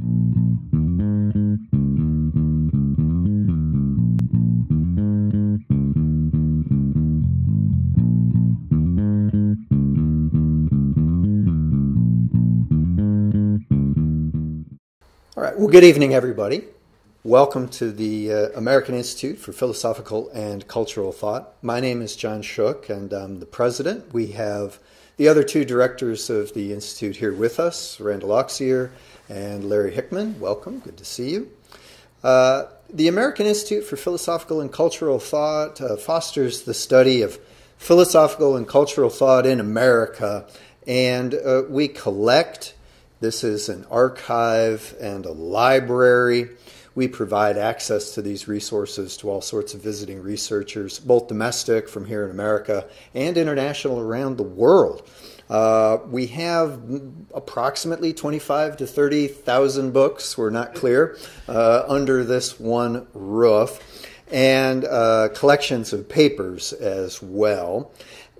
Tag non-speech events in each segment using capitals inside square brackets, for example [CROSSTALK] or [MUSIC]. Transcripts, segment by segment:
All right. Well, good evening, everybody. Welcome to the uh, American Institute for Philosophical and Cultural Thought. My name is John Shook, and I'm the president. We have the other two directors of the Institute here with us, Randall Auxier and Larry Hickman. Welcome. Good to see you. Uh, the American Institute for Philosophical and Cultural Thought uh, fosters the study of philosophical and cultural thought in America, and uh, we collect this is an archive and a library. We provide access to these resources to all sorts of visiting researchers, both domestic from here in America and international around the world. Uh, we have approximately 25 to 30,000 books, we're not clear, uh, under this one roof, and uh, collections of papers as well.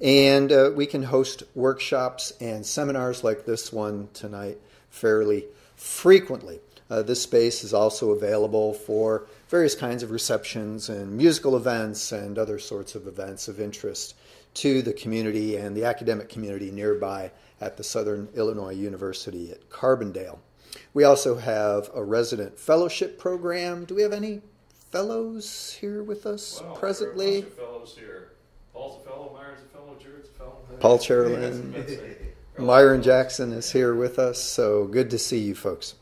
And uh, we can host workshops and seminars like this one tonight fairly frequently. Uh, this space is also available for various kinds of receptions and musical events and other sorts of events of interest to the community and the academic community nearby at the Southern Illinois University at Carbondale. We also have a resident fellowship program. Do we have any fellows here with us presently? fellows here. Paul's a fellow, Myers a fellow, Jared's a fellow. Paul Cherlin. [LAUGHS] Myron Jackson is here with us, so good to see you folks.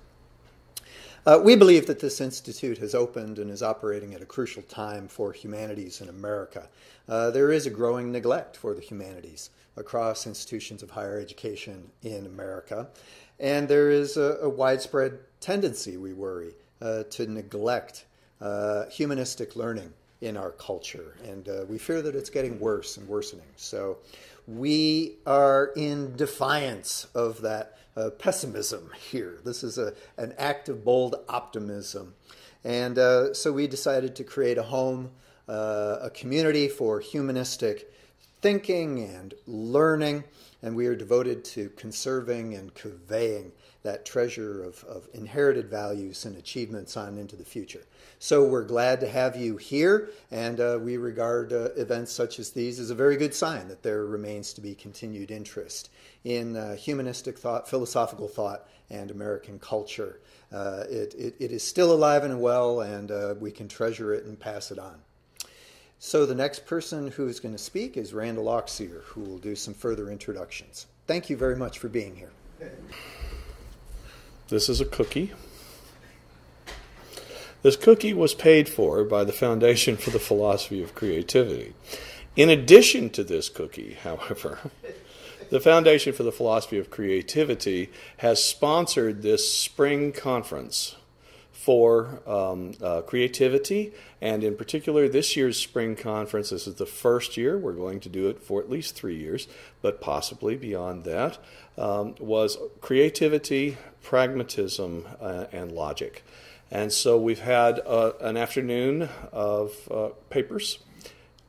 Uh, we believe that this institute has opened and is operating at a crucial time for humanities in America. Uh, there is a growing neglect for the humanities across institutions of higher education in America, and there is a, a widespread tendency, we worry, uh, to neglect uh, humanistic learning in our culture, and uh, we fear that it's getting worse and worsening. So we are in defiance of that uh, pessimism here. This is a, an act of bold optimism. And uh, so we decided to create a home, uh, a community for humanistic thinking and learning, and we are devoted to conserving and conveying that treasure of, of inherited values and achievements on into the future. So we're glad to have you here, and uh, we regard uh, events such as these as a very good sign that there remains to be continued interest in uh, humanistic thought, philosophical thought, and American culture. Uh, it, it, it is still alive and well, and uh, we can treasure it and pass it on. So the next person who is going to speak is Randall Auxier, who will do some further introductions. Thank you very much for being here. This is a cookie. This cookie was paid for by the Foundation for the Philosophy of Creativity. In addition to this cookie, however, [LAUGHS] the Foundation for the Philosophy of Creativity has sponsored this spring conference for um, uh, creativity, and in particular, this year's spring conference. This is the first year. We're going to do it for at least three years, but possibly beyond that. Um, was creativity, pragmatism, uh, and logic. And so we've had uh, an afternoon of uh, papers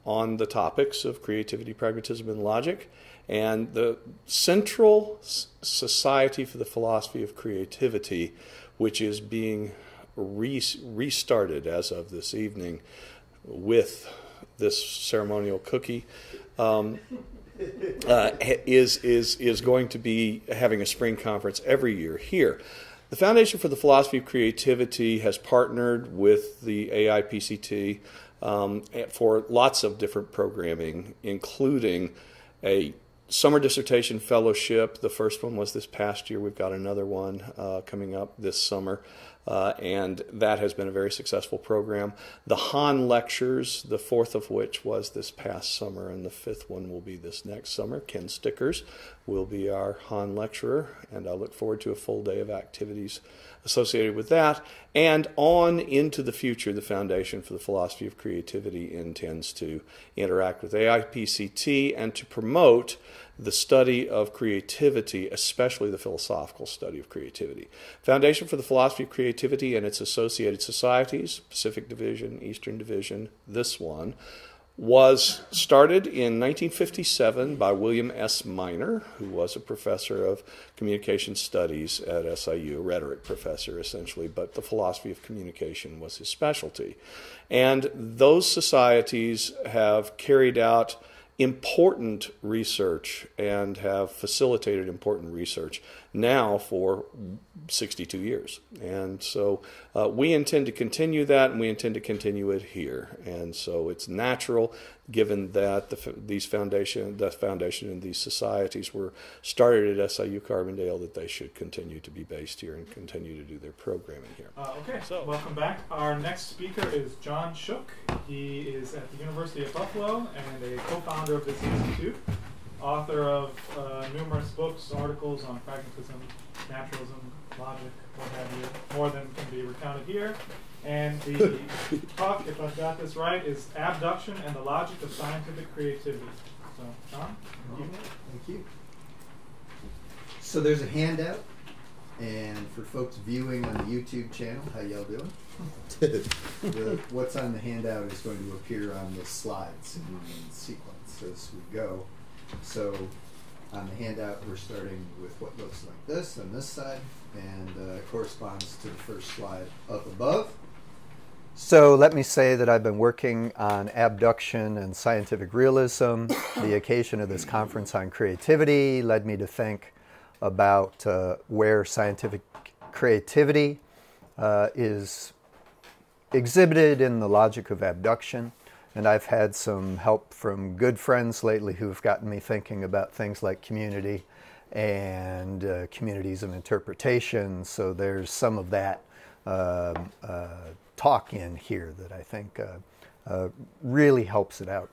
on the topics of creativity, pragmatism, and logic. And the Central Society for the Philosophy of Creativity, which is being re- restarted as of this evening with this ceremonial cookie, um, [LAUGHS] uh, is, is, is going to be having a spring conference every year here. The Foundation for the Philosophy of Creativity has partnered with the AIPCT um, for lots of different programming, including a summer dissertation fellowship. The first one was this past year. We've got another one uh, coming up this summer. Uh, and that has been a very successful program. The Hahn Lectures, the fourth of which was this past summer, and the fifth one will be this next summer. Ken Stikkers will be our Hahn lecturer, and I look forward to a full day of activities associated with that. And on into the future, the Foundation for the Philosophy of Creativity intends to interact with AIPCT and to promote the study of creativity, especially the philosophical study of creativity. Foundation for the Philosophy of Creativity and its associated societies, Pacific Division, Eastern Division, this one, was started in 1957 by William S. Minor, who was a professor of communication studies at SIU, a rhetoric professor essentially, but the philosophy of communication was his specialty. And those societies have carried out important research and have facilitated important research now for 62 years. And so uh, we intend to continue that and we intend to continue it here. And so it's natural given that the, these foundation, the foundation and these societies were started at SIU Carbondale that they should continue to be based here and continue to do their programming here. Uh, okay, so welcome back. Our next speaker is John Shook. He is at the University of Buffalo and a co-founder of this institute author of uh, numerous books, articles on pragmatism, naturalism, logic, what have you, more than can be recounted here. And the [LAUGHS] talk, if I've got this right, is Abduction and the Logic of Scientific Creativity. So, John, thank you. Thank you. So there's a handout, and for folks viewing on the YouTube channel, how y'all doing? [LAUGHS] the, what's on the handout is going to appear on the slides in, in sequence as we go. So on the handout, we're starting with what looks like this on this side, and uh, corresponds to the first slide up above. So let me say that I've been working on abduction and scientific realism. the occasion of this conference on creativity led me to think about uh, where scientific creativity uh, is exhibited in the logic of abduction. And I've had some help from good friends lately who've gotten me thinking about things like community and uh, communities of interpretation. So there's some of that uh, uh, talk in here that I think uh, uh, really helps it out.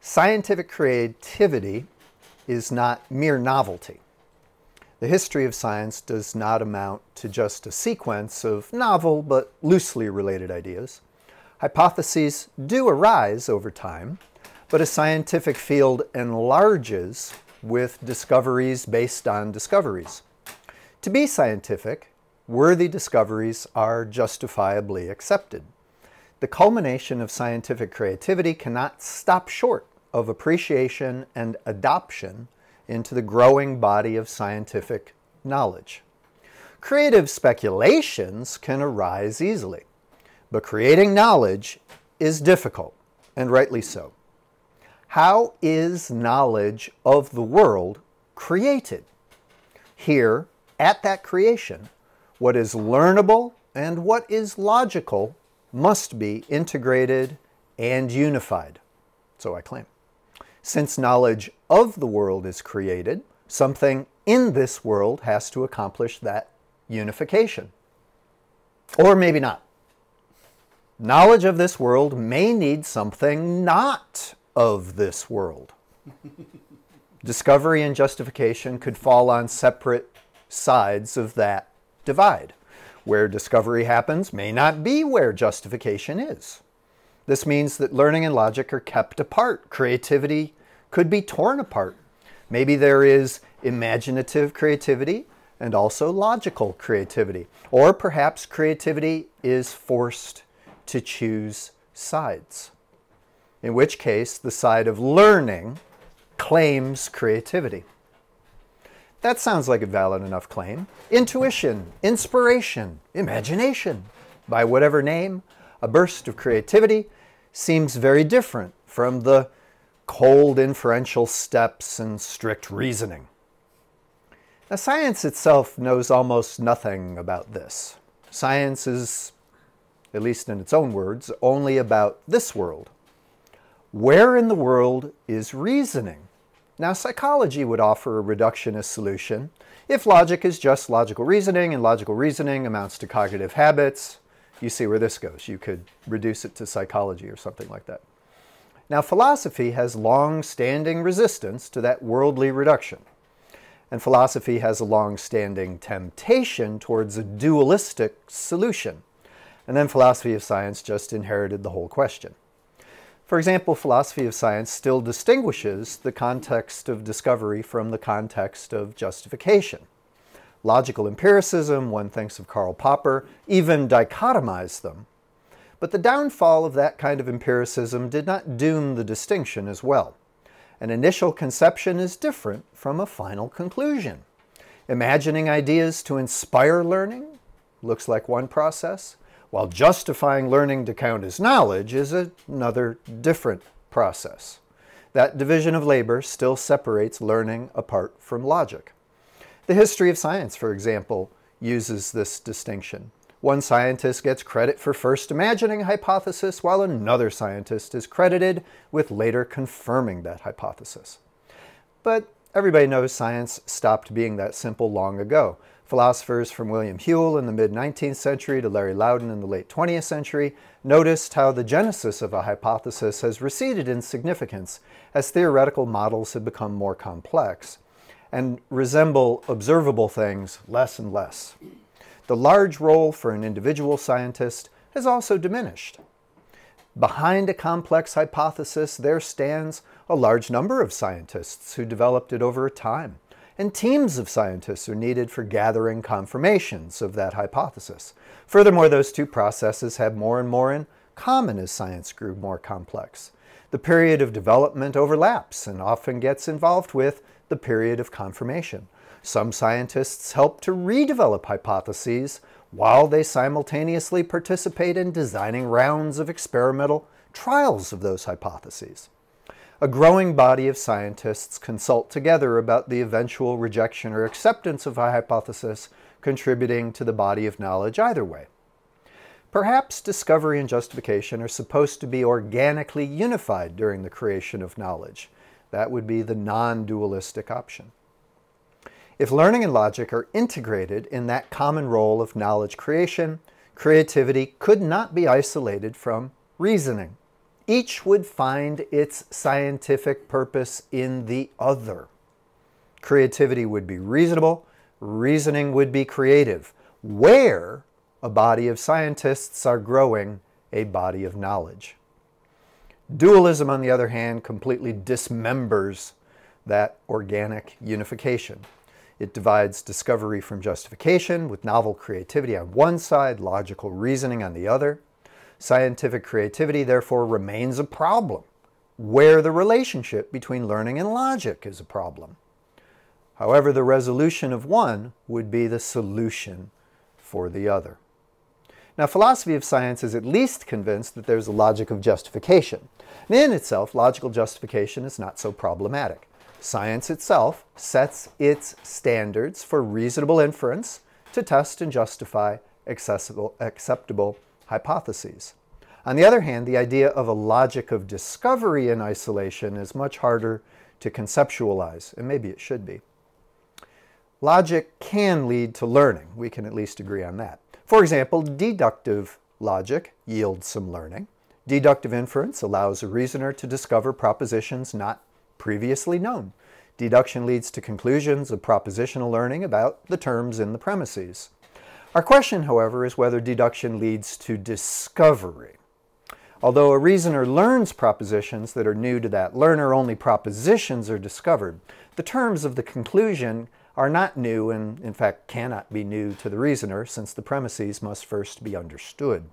Scientific creativity is not mere novelty. The history of science does not amount to just a sequence of novel but loosely related ideas. Hypotheses do arise over time, but a scientific field enlarges with discoveries based on discoveries. To be scientific, worthy discoveries are justifiably accepted. The culmination of scientific creativity cannot stop short of appreciation and adoption into the growing body of scientific knowledge. Creative speculations can arise easily. But creating knowledge is difficult, and rightly so. How is knowledge of the world created? Here, at that creation, what is learnable and what is logical must be integrated and unified. So I claim. Since knowledge of the world is created, something in this world has to accomplish that unification. Or maybe not. Knowledge of this world may need something not of this world. [LAUGHS] Discovery and justification could fall on separate sides of that divide. Where discovery happens may not be where justification is. This means that learning and logic are kept apart. Creativity could be torn apart. Maybe there is imaginative creativity and also logical creativity. Or perhaps creativity is forced to choose sides, in which case the side of learning claims creativity. That sounds like a valid enough claim. Intuition, inspiration, imagination, by whatever name, a burst of creativity seems very different from the cold inferential steps and strict reasoning. Now, science itself knows almost nothing about this. Science is at least in its own words, only about this world. Where in the world is reasoning? Now, psychology would offer a reductionist solution. If logic is just logical reasoning and logical reasoning amounts to cognitive habits, you see where this goes. You could reduce it to psychology or something like that. Now, philosophy has long standing resistance to that worldly reduction. And philosophy has a long standing temptation towards a dualistic solution. And then philosophy of science just inherited the whole question. For example, philosophy of science still distinguishes the context of discovery from the context of justification. Logical empiricism, one thinks of Karl Popper, even dichotomized them. But the downfall of that kind of empiricism did not doom the distinction as well. An initial conception is different from a final conclusion. Imagining ideas to inspire learning looks like one process, while justifying learning to count as knowledge is another different process. That division of labor still separates learning apart from logic. The history of science, for example, uses this distinction. One scientist gets credit for first imagining a hypothesis, while another scientist is credited with later confirming that hypothesis. But everybody knows science stopped being that simple long ago. Philosophers from William Whewell in the mid 19th century to Larry Laudan in the late 20th century noticed how the genesis of a hypothesis has receded in significance as theoretical models have become more complex and resemble observable things less and less. The large role for an individual scientist has also diminished. Behind a complex hypothesis, there stands a large number of scientists who developed it over time and teams of scientists are needed for gathering confirmations of that hypothesis. Furthermore, those two processes have more and more in common as science grew more complex. The period of development overlaps and often gets involved with the period of confirmation. Some scientists help to redevelop hypotheses while they simultaneously participate in designing rounds of experimental trials of those hypotheses a growing body of scientists consult together about the eventual rejection or acceptance of a hypothesis contributing to the body of knowledge either way. Perhaps discovery and justification are supposed to be organically unified during the creation of knowledge. That would be the non-dualistic option. If learning and logic are integrated in that common role of knowledge creation, creativity could not be isolated from reasoning. Each would find its scientific purpose in the other. Creativity would be reasonable, reasoning would be creative, where a body of scientists are growing a body of knowledge. Dualism, on the other hand, completely dismembers that organic unification. It divides discovery from justification, with novel creativity on one side, logical reasoning on the other. Scientific creativity, therefore, remains a problem, where the relationship between learning and logic is a problem. However, the resolution of one would be the solution for the other. Now, philosophy of science is at least convinced that there's a logic of justification. In itself, logical justification is not so problematic. Science itself sets its standards for reasonable inference to test and justify accessible, acceptable hypotheses. On the other hand, the idea of a logic of discovery in isolation is much harder to conceptualize, and maybe it should be. Logic can lead to learning. We can at least agree on that. For example, deductive logic yields some learning. Deductive inference allows a reasoner to discover propositions not previously known. Deduction leads to conclusions of propositional learning about the terms in the premises. Our question, however, is whether deduction leads to discovery. Although a reasoner learns propositions that are new to that learner, only propositions are discovered. The terms of the conclusion are not new and, in fact, cannot be new to the reasoner since the premises must first be understood.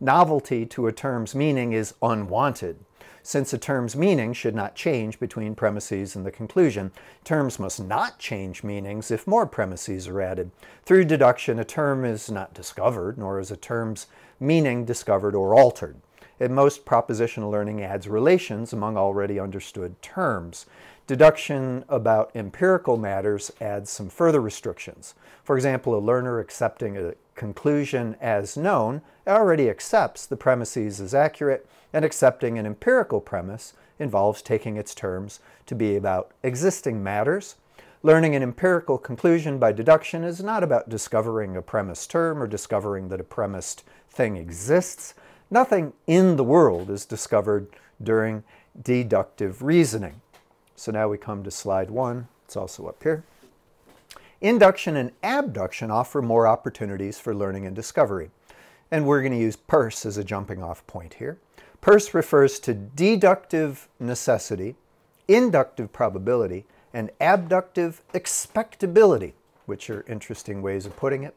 Novelty to a term's meaning is unwanted. Since a term's meaning should not change between premises and the conclusion, terms must not change meanings if more premises are added. Through deduction, a term is not discovered, nor is a term's meaning discovered or altered. In most propositional learning adds relations among already understood terms. Deduction about empirical matters adds some further restrictions. For example, a learner accepting a conclusion as known already accepts the premises as accurate and accepting an empirical premise involves taking its terms to be about existing matters. Learning an empirical conclusion by deduction is not about discovering a premise term or discovering that a premised thing exists. Nothing in the world is discovered during deductive reasoning. So now we come to slide one. It's also up here. Induction and abduction offer more opportunities for learning and discovery. And we're going to use Peirce as a jumping off point here. Peirce refers to deductive necessity, inductive probability, and abductive expectability, which are interesting ways of putting it.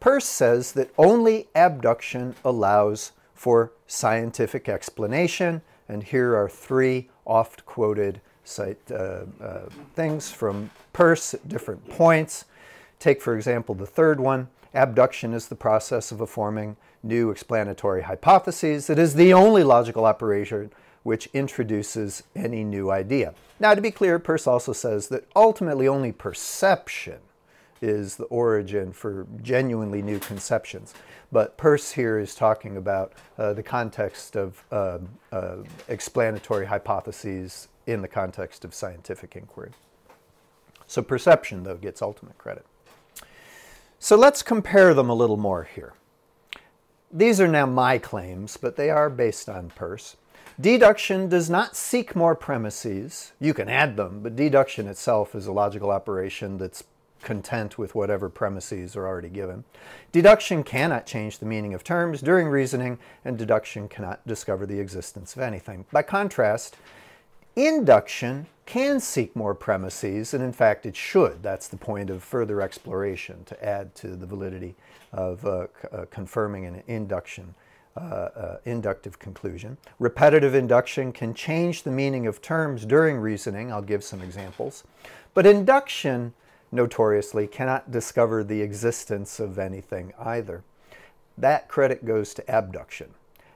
Peirce says that only abduction allows for scientific explanation. And here are three oft quoted cite, uh, uh, things from Peirce at different points. Take, for example, the third one abduction is the process of forming new explanatory hypotheses. It is the only logical operation which introduces any new idea. Now, to be clear, Peirce also says that ultimately only perception is the origin for genuinely new conceptions. But Peirce here is talking about uh, the context of uh, uh, explanatory hypotheses in the context of scientific inquiry. So perception, though, gets ultimate credit. So let's compare them a little more here. These are now my claims, but they are based on Peirce. Deduction does not seek more premises. You can add them, but deduction itself is a logical operation that's content with whatever premises are already given. Deduction cannot change the meaning of terms during reasoning, and deduction cannot discover the existence of anything. By contrast, induction can seek more premises, and in fact it should. That's the point of further exploration, to add to the validity of uh, uh, confirming an induction. Uh, uh, inductive conclusion. Repetitive induction can change the meaning of terms during reasoning. I'll give some examples. But induction notoriously, cannot discover the existence of anything either. That credit goes to abduction.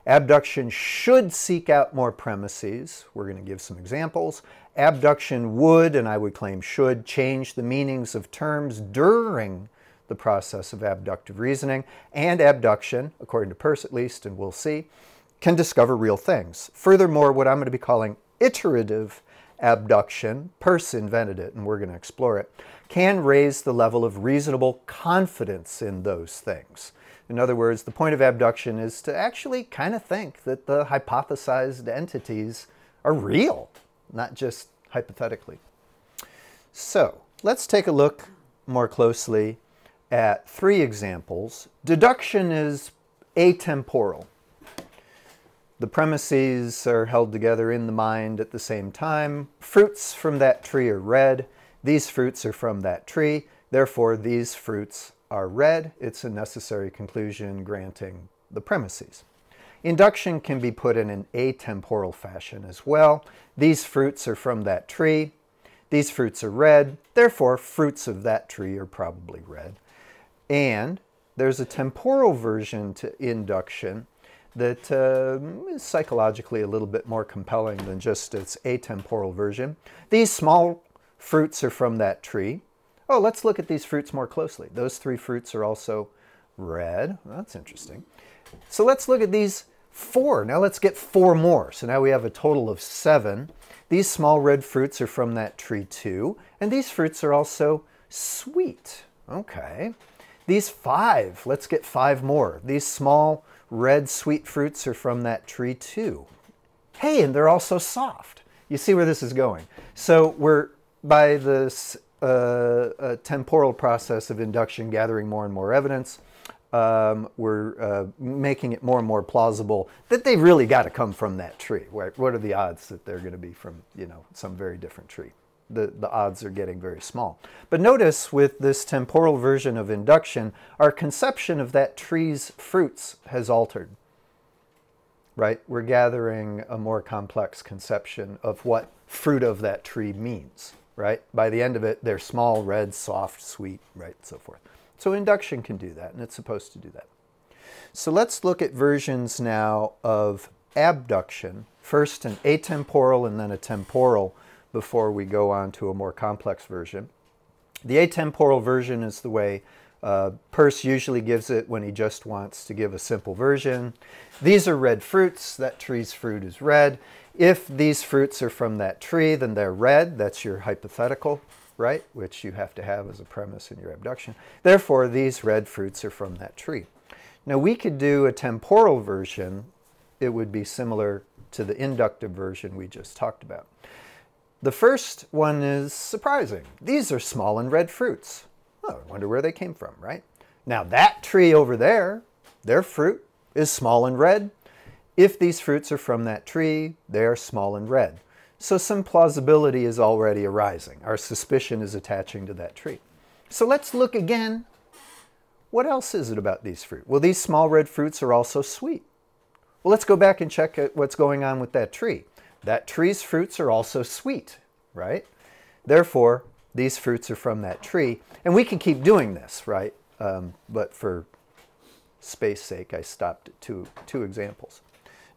Abduction should seek out more premises. We're going to give some examples. Abduction would, and I would claim should, change the meanings of terms during the process of abductive reasoning. And abduction, according to Peirce at least, and we'll see, can discover real things. Furthermore, what I'm going to be calling iterative abduction, Peirce invented it, and we're going to explore it, can raise the level of reasonable confidence in those things. In other words, the point of abduction is to actually kind of think that the hypothesized entities are real, not just hypothetically. So let's take a look more closely at three examples. Deduction is atemporal. The premises are held together in the mind at the same time. Fruits from that tree are red. These fruits are from that tree, therefore these fruits are red. It's a necessary conclusion granting the premises. Induction can be put in an atemporal fashion as well. These fruits are from that tree. These fruits are red, therefore fruits of that tree are probably red. And there's a temporal version to induction that uh, is psychologically a little bit more compelling than just its atemporal version. These small fruits are from that tree. Oh, let's look at these fruits more closely. Those three fruits are also red. That's interesting. So let's look at these four. Now let's get four more. So now we have a total of seven. These small red fruits are from that tree too. And these fruits are also sweet. Okay. These five, let's get five more. These small red sweet fruits are from that tree too. Hey, and they're also soft. You see where this is going. So we're by this uh, uh, temporal process of induction gathering more and more evidence, um, we're uh, making it more and more plausible that they've really got to come from that tree. What are the odds that they're going to be from you know some very different tree? The, the odds are getting very small. But notice with this temporal version of induction, our conception of that tree's fruits has altered. Right? We're gathering a more complex conception of what fruit of that tree means right? By the end of it, they're small, red, soft, sweet, right, so forth. So induction can do that, and it's supposed to do that. So let's look at versions now of abduction. First an atemporal and then a temporal before we go on to a more complex version. The atemporal version is the way uh, Peirce usually gives it when he just wants to give a simple version. These are red fruits. That tree's fruit is red. If these fruits are from that tree, then they're red. That's your hypothetical, right? Which you have to have as a premise in your abduction. Therefore, these red fruits are from that tree. Now, we could do a temporal version. It would be similar to the inductive version we just talked about. The first one is surprising. These are small and red fruits. Oh, I wonder where they came from, right? Now, that tree over there, their fruit is small and red. If these fruits are from that tree, they are small and red. So some plausibility is already arising. Our suspicion is attaching to that tree. So let's look again. What else is it about these fruit? Well, these small red fruits are also sweet. Well, let's go back and check what's going on with that tree. That tree's fruits are also sweet, right? Therefore, these fruits are from that tree. And we can keep doing this, right? Um, but for space sake, I stopped at two, two examples.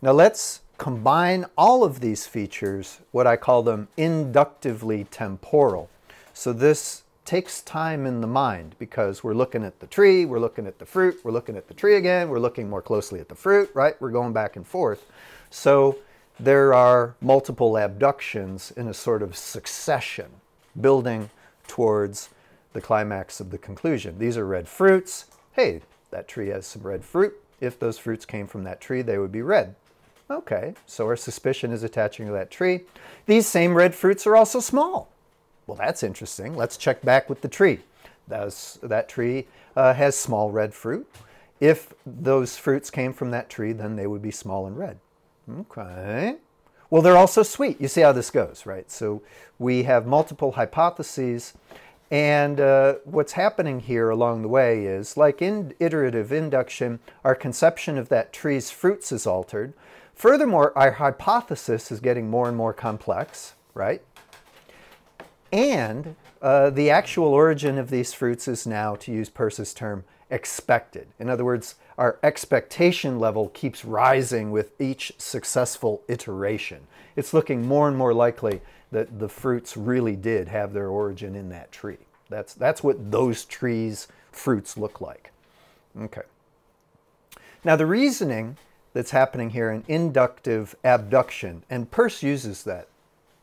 Now let's combine all of these features, what I call them inductively temporal. So this takes time in the mind because we're looking at the tree, we're looking at the fruit, we're looking at the tree again, we're looking more closely at the fruit, right? We're going back and forth. So there are multiple abductions in a sort of succession, building towards the climax of the conclusion. These are red fruits. Hey, that tree has some red fruit. If those fruits came from that tree, they would be red. Okay, so our suspicion is attaching to that tree. These same red fruits are also small. Well, that's interesting. Let's check back with the tree. That's, that tree uh, has small red fruit. If those fruits came from that tree, then they would be small and red. Okay. Well, they're also sweet. You see how this goes, right? So we have multiple hypotheses. And uh, what's happening here along the way is, like in iterative induction, our conception of that tree's fruits is altered. Furthermore, our hypothesis is getting more and more complex, right? And uh, the actual origin of these fruits is now, to use Peirce's term, expected. In other words, our expectation level keeps rising with each successful iteration. It's looking more and more likely that the fruits really did have their origin in that tree. That's, that's what those trees' fruits look like. Okay. Now, the reasoning that's happening here in inductive abduction, and Peirce uses that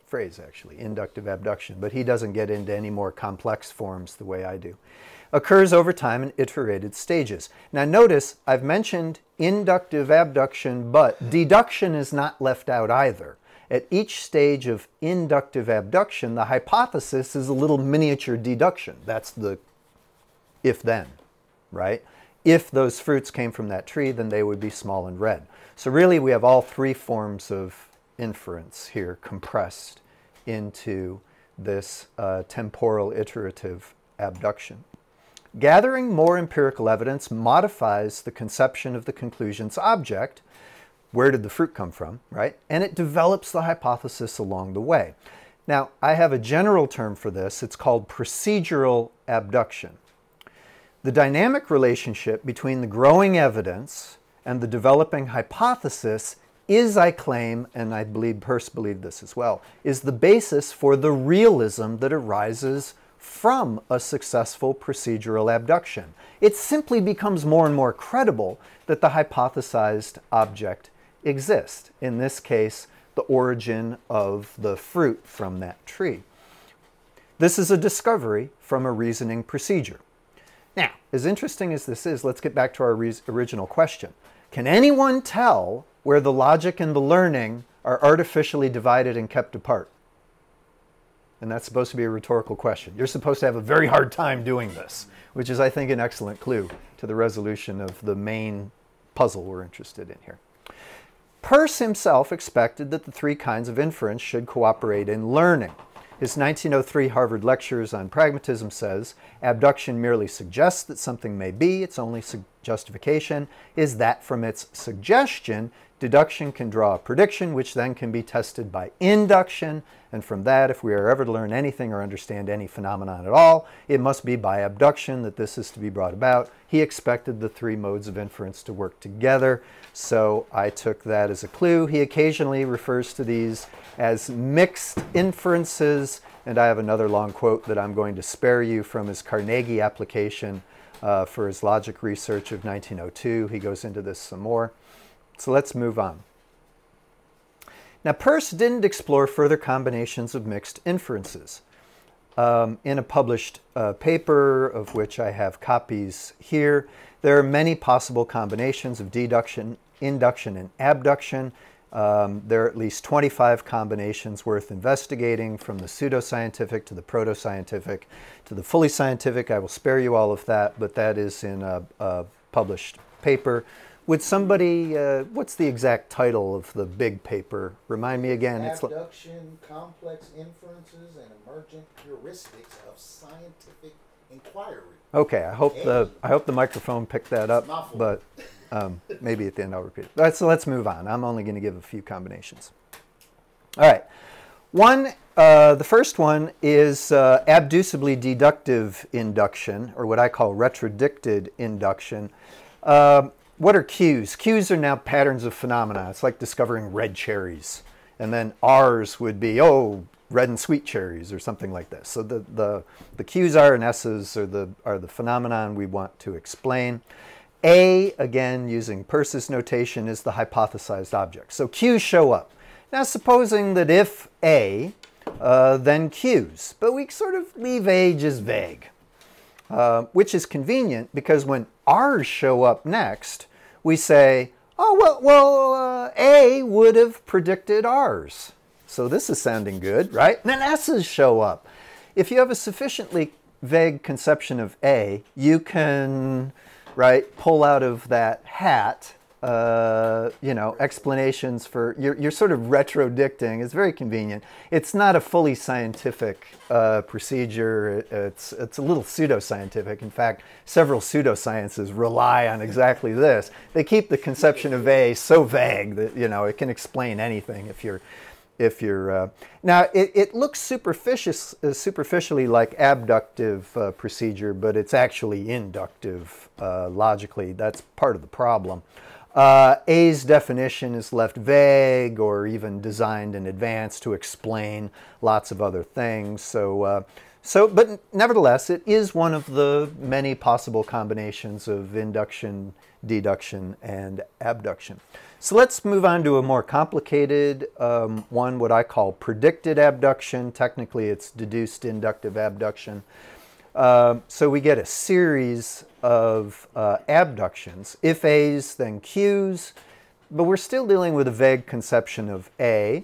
phrase actually, inductive abduction, but he doesn't get into any more complex forms the way I do, occurs over time in iterated stages. Now notice I've mentioned inductive abduction, but deduction is not left out either. At each stage of inductive abduction, the hypothesis is a little miniature deduction. That's the if then, right? If those fruits came from that tree, then they would be small and red. So really we have all three forms of inference here compressed into this uh, temporal iterative abduction. Gathering more empirical evidence modifies the conception of the conclusion's object. Where did the fruit come from, right? And it develops the hypothesis along the way. Now, I have a general term for this. It's called procedural abduction. The dynamic relationship between the growing evidence and the developing hypothesis is, I claim, and I believe Peirce believed this as well, is the basis for the realism that arises from a successful procedural abduction. It simply becomes more and more credible that the hypothesized object exists. In this case, the origin of the fruit from that tree. This is a discovery from a reasoning procedure. Now, as interesting as this is, let's get back to our original question. Can anyone tell where the logic and the learning are artificially divided and kept apart? And that's supposed to be a rhetorical question. You're supposed to have a very hard time doing this, which is, I think, an excellent clue to the resolution of the main puzzle we're interested in here. Peirce himself expected that the three kinds of inference should cooperate in learning. His 1903 Harvard Lectures on Pragmatism says, abduction merely suggests that something may be, its only justification is that from its suggestion, Deduction can draw a prediction, which then can be tested by induction. And from that, if we are ever to learn anything or understand any phenomenon at all, it must be by abduction that this is to be brought about. He expected the three modes of inference to work together, so I took that as a clue. He occasionally refers to these as mixed inferences, and I have another long quote that I'm going to spare you from his Carnegie application uh, for his logic research of 1902. He goes into this some more. So let's move on. Now, Peirce didn't explore further combinations of mixed inferences. Um, in a published uh, paper, of which I have copies here, there are many possible combinations of deduction, induction, and abduction. Um, there are at least 25 combinations worth investigating, from the pseudoscientific to the proto-scientific to the fully scientific. I will spare you all of that, but that is in a, a published paper. Would somebody, uh, what's the exact title of the big paper? Remind me again. Abduction, it's complex inferences, and emergent heuristics of scientific inquiry. Okay, I hope the I hope the microphone picked that up. But Um, maybe at the end I'll repeat it. So let's move on. I'm only going to give a few combinations. All right. One, uh, the first one is uh, abducibly deductive induction, or what I call retrodicted induction. Uh, what are Q's? Q's are now patterns of phenomena. It's like discovering red cherries. And then R's would be, oh, red and sweet cherries or something like this. So the, the, the Q's, R, and S's are the, are the phenomenon we want to explain. A, again, using Peirce's notation, is the hypothesized object. So Q's show up. Now, supposing that if A, uh, then Q's, but we sort of leave A just vague, uh, which is convenient because when R's show up next, we say, oh, well, well uh, A would have predicted R's. So this is sounding good, right? And then S's show up. If you have a sufficiently vague conception of A, you can, right, pull out of that hat uh, you know, explanations for, you're, you're sort of retrodicting. It's very convenient. It's not a fully scientific uh, procedure. It's, it's a little pseudoscientific. In fact, several pseudosciences rely on exactly this. They keep the conception of A so vague that, you know, it can explain anything if you're, if you're uh, now it, it looks uh, superficially like abductive uh, procedure but it's actually inductive uh, logically that's part of the problem uh, A's definition is left vague or even designed in advance to explain lots of other things. So, uh, so, but nevertheless, it is one of the many possible combinations of induction, deduction, and abduction. So let's move on to a more complicated um, one, what I call predicted abduction. Technically, it's deduced inductive abduction. Uh, so we get a series of uh, abductions. If A's, then Q's, but we're still dealing with a vague conception of A.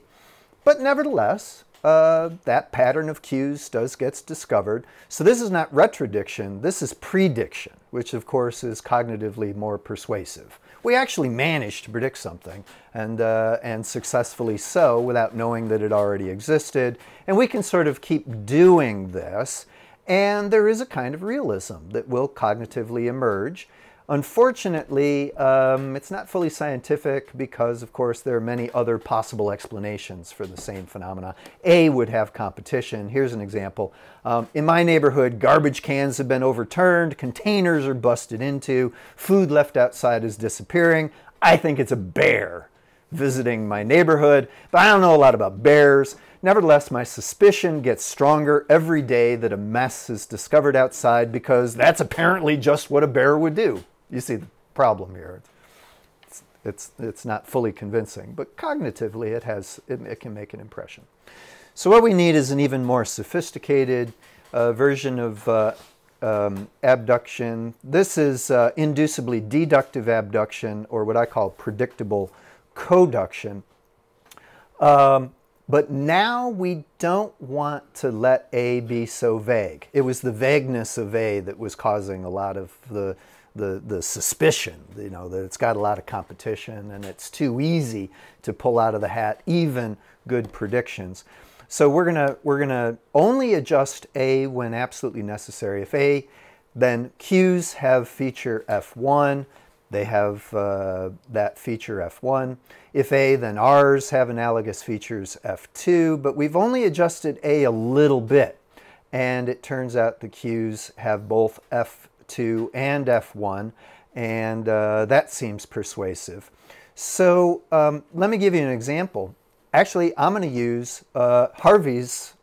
But nevertheless, uh, that pattern of Q's does gets discovered. So this is not retrodiction, this is prediction, which of course is cognitively more persuasive. We actually managed to predict something, and, uh, and successfully so, without knowing that it already existed. And we can sort of keep doing this and there is a kind of realism that will cognitively emerge. Unfortunately, um, it's not fully scientific because, of course, there are many other possible explanations for the same phenomena. A would have competition. Here's an example. Um, in my neighborhood, garbage cans have been overturned, containers are busted into, food left outside is disappearing. I think it's a bear visiting my neighborhood, but I don't know a lot about bears. Nevertheless, my suspicion gets stronger every day that a mess is discovered outside because that's apparently just what a bear would do. You see the problem here. It's, it's, it's not fully convincing, but cognitively it, has, it, it can make an impression. So what we need is an even more sophisticated uh, version of uh, um, abduction. This is uh, inducibly deductive abduction, or what I call predictable coduction. Um, but now we don't want to let A be so vague. It was the vagueness of A that was causing a lot of the, the, the suspicion, you know, that it's got a lot of competition and it's too easy to pull out of the hat even good predictions. So we're gonna we're gonna only adjust A when absolutely necessary. If A, then Q's have feature F1, they have uh, that feature F1. If A, then R's have analogous features F2, but we've only adjusted A a little bit. And it turns out the Q's have both F2 and F1, and uh, that seems persuasive. So um, let me give you an example. Actually, I'm going to use uh, Harvey's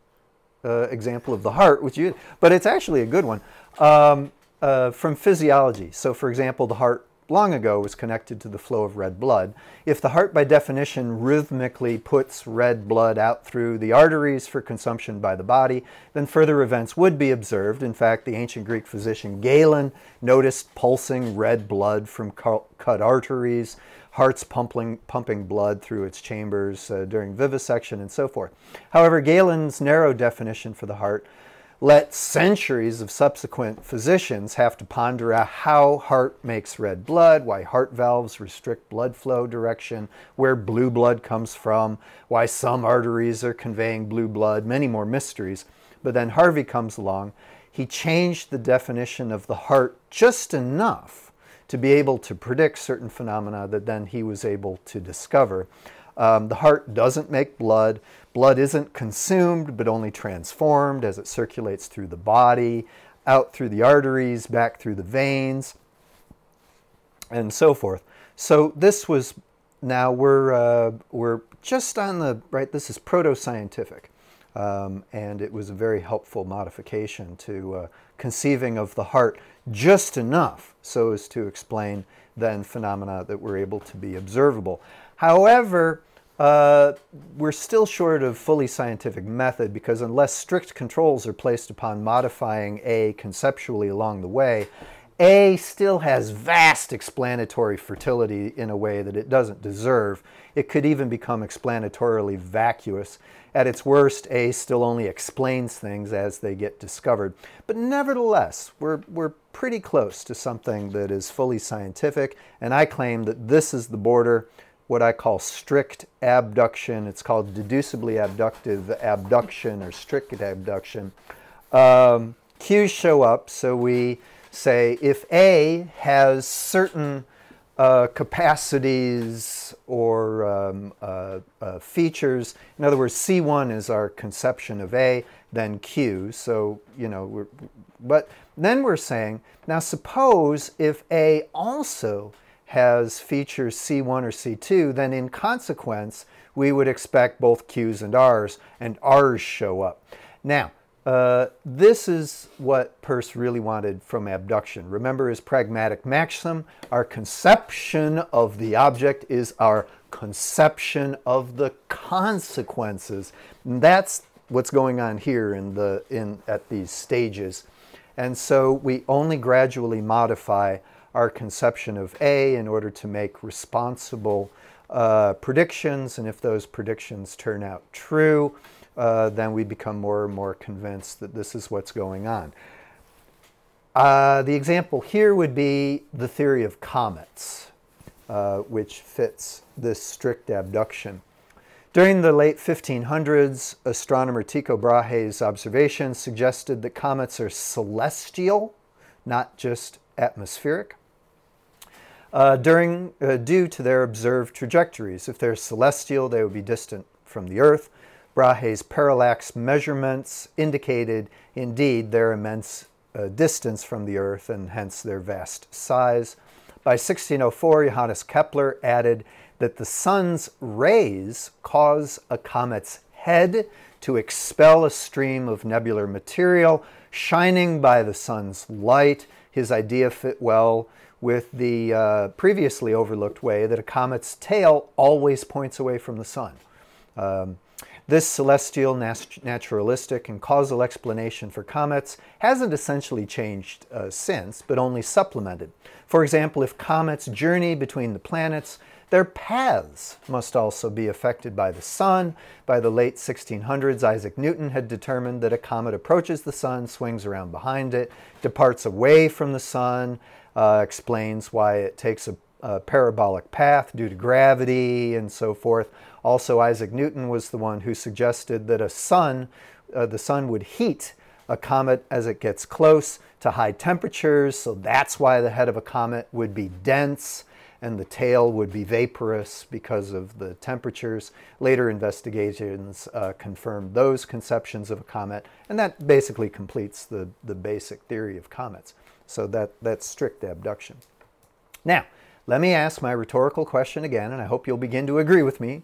uh, example of the heart, which you, but it's actually a good one, um, uh, from physiology. So for example, the heart long ago was connected to the flow of red blood. If the heart, by definition, rhythmically puts red blood out through the arteries for consumption by the body, then further events would be observed. In fact, the ancient Greek physician Galen noticed pulsing red blood from cut arteries, hearts pumping, pumping blood through its chambers uh, during vivisection, and so forth. However, Galen's narrow definition for the heart let centuries of subsequent physicians have to ponder how heart makes red blood, why heart valves restrict blood flow direction, where blue blood comes from, why some arteries are conveying blue blood, many more mysteries. But then Harvey comes along. He changed the definition of the heart just enough to be able to predict certain phenomena that then he was able to discover. Um, the heart doesn't make blood. Blood isn't consumed, but only transformed as it circulates through the body, out through the arteries, back through the veins, and so forth. So this was now we're uh, we're just on the right. This is proto-scientific, um, and it was a very helpful modification to uh, conceiving of the heart just enough so as to explain then phenomena that were able to be observable. However, uh, we're still short of fully scientific method because unless strict controls are placed upon modifying A conceptually along the way, A still has vast explanatory fertility in a way that it doesn't deserve. It could even become explanatorily vacuous. At its worst, A still only explains things as they get discovered. But nevertheless, we're, we're pretty close to something that is fully scientific, and I claim that this is the border what I call strict abduction. It's called deducibly abductive abduction or strict abduction. Um, Q's show up, so we say if A has certain uh, capacities or um, uh, uh, features, in other words, C1 is our conception of A, then Q. So, you know, but then we're saying, now suppose if A also has features C1 or C2, then in consequence, we would expect both Q's and R's, and R's show up. Now, uh, this is what Peirce really wanted from abduction. Remember his pragmatic maxim our conception of the object is our conception of the consequences. And that's what's going on here in the, in, at these stages. And so we only gradually modify our conception of A in order to make responsible uh, predictions. And if those predictions turn out true, uh, then we become more and more convinced that this is what's going on. Uh, the example here would be the theory of comets, uh, which fits this strict abduction. During the late 1500s, astronomer Tycho Brahe's observations suggested that comets are celestial, not just atmospheric uh, during, uh, due to their observed trajectories. If they're celestial, they would be distant from the Earth. Brahe's parallax measurements indicated indeed their immense uh, distance from the Earth and hence their vast size. By 1604, Johannes Kepler added that the sun's rays cause a comet's head to expel a stream of nebular material shining by the sun's light. His idea fit well with the uh, previously overlooked way that a comet's tail always points away from the sun. Um, this celestial, naturalistic, and causal explanation for comets hasn't essentially changed uh, since, but only supplemented. For example, if comets journey between the planets, their paths must also be affected by the sun. By the late 1600s, Isaac Newton had determined that a comet approaches the sun, swings around behind it, departs away from the sun, uh, explains why it takes a, a, parabolic path due to gravity and so forth. Also, Isaac Newton was the one who suggested that a sun, uh, the sun would heat a comet as it gets close to high temperatures, so that's why the head of a comet would be dense and the tail would be vaporous because of the temperatures. Later investigations uh, confirmed those conceptions of a comet, and that basically completes the, the basic theory of comets. So that, that's strict abduction. Now, let me ask my rhetorical question again, and I hope you'll begin to agree with me.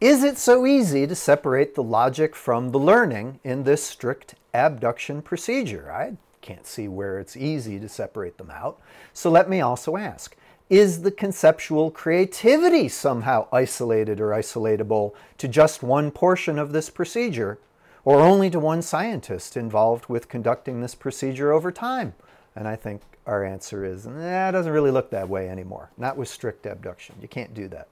Is it so easy to separate the logic from the learning in this strict abduction procedure? I can't see where it's easy to separate them out. So let me also ask is the conceptual creativity somehow isolated or isolatable to just one portion of this procedure, or only to one scientist involved with conducting this procedure over time? And I think our answer is, nah, it doesn't really look that way anymore. Not with strict abduction. You can't do that.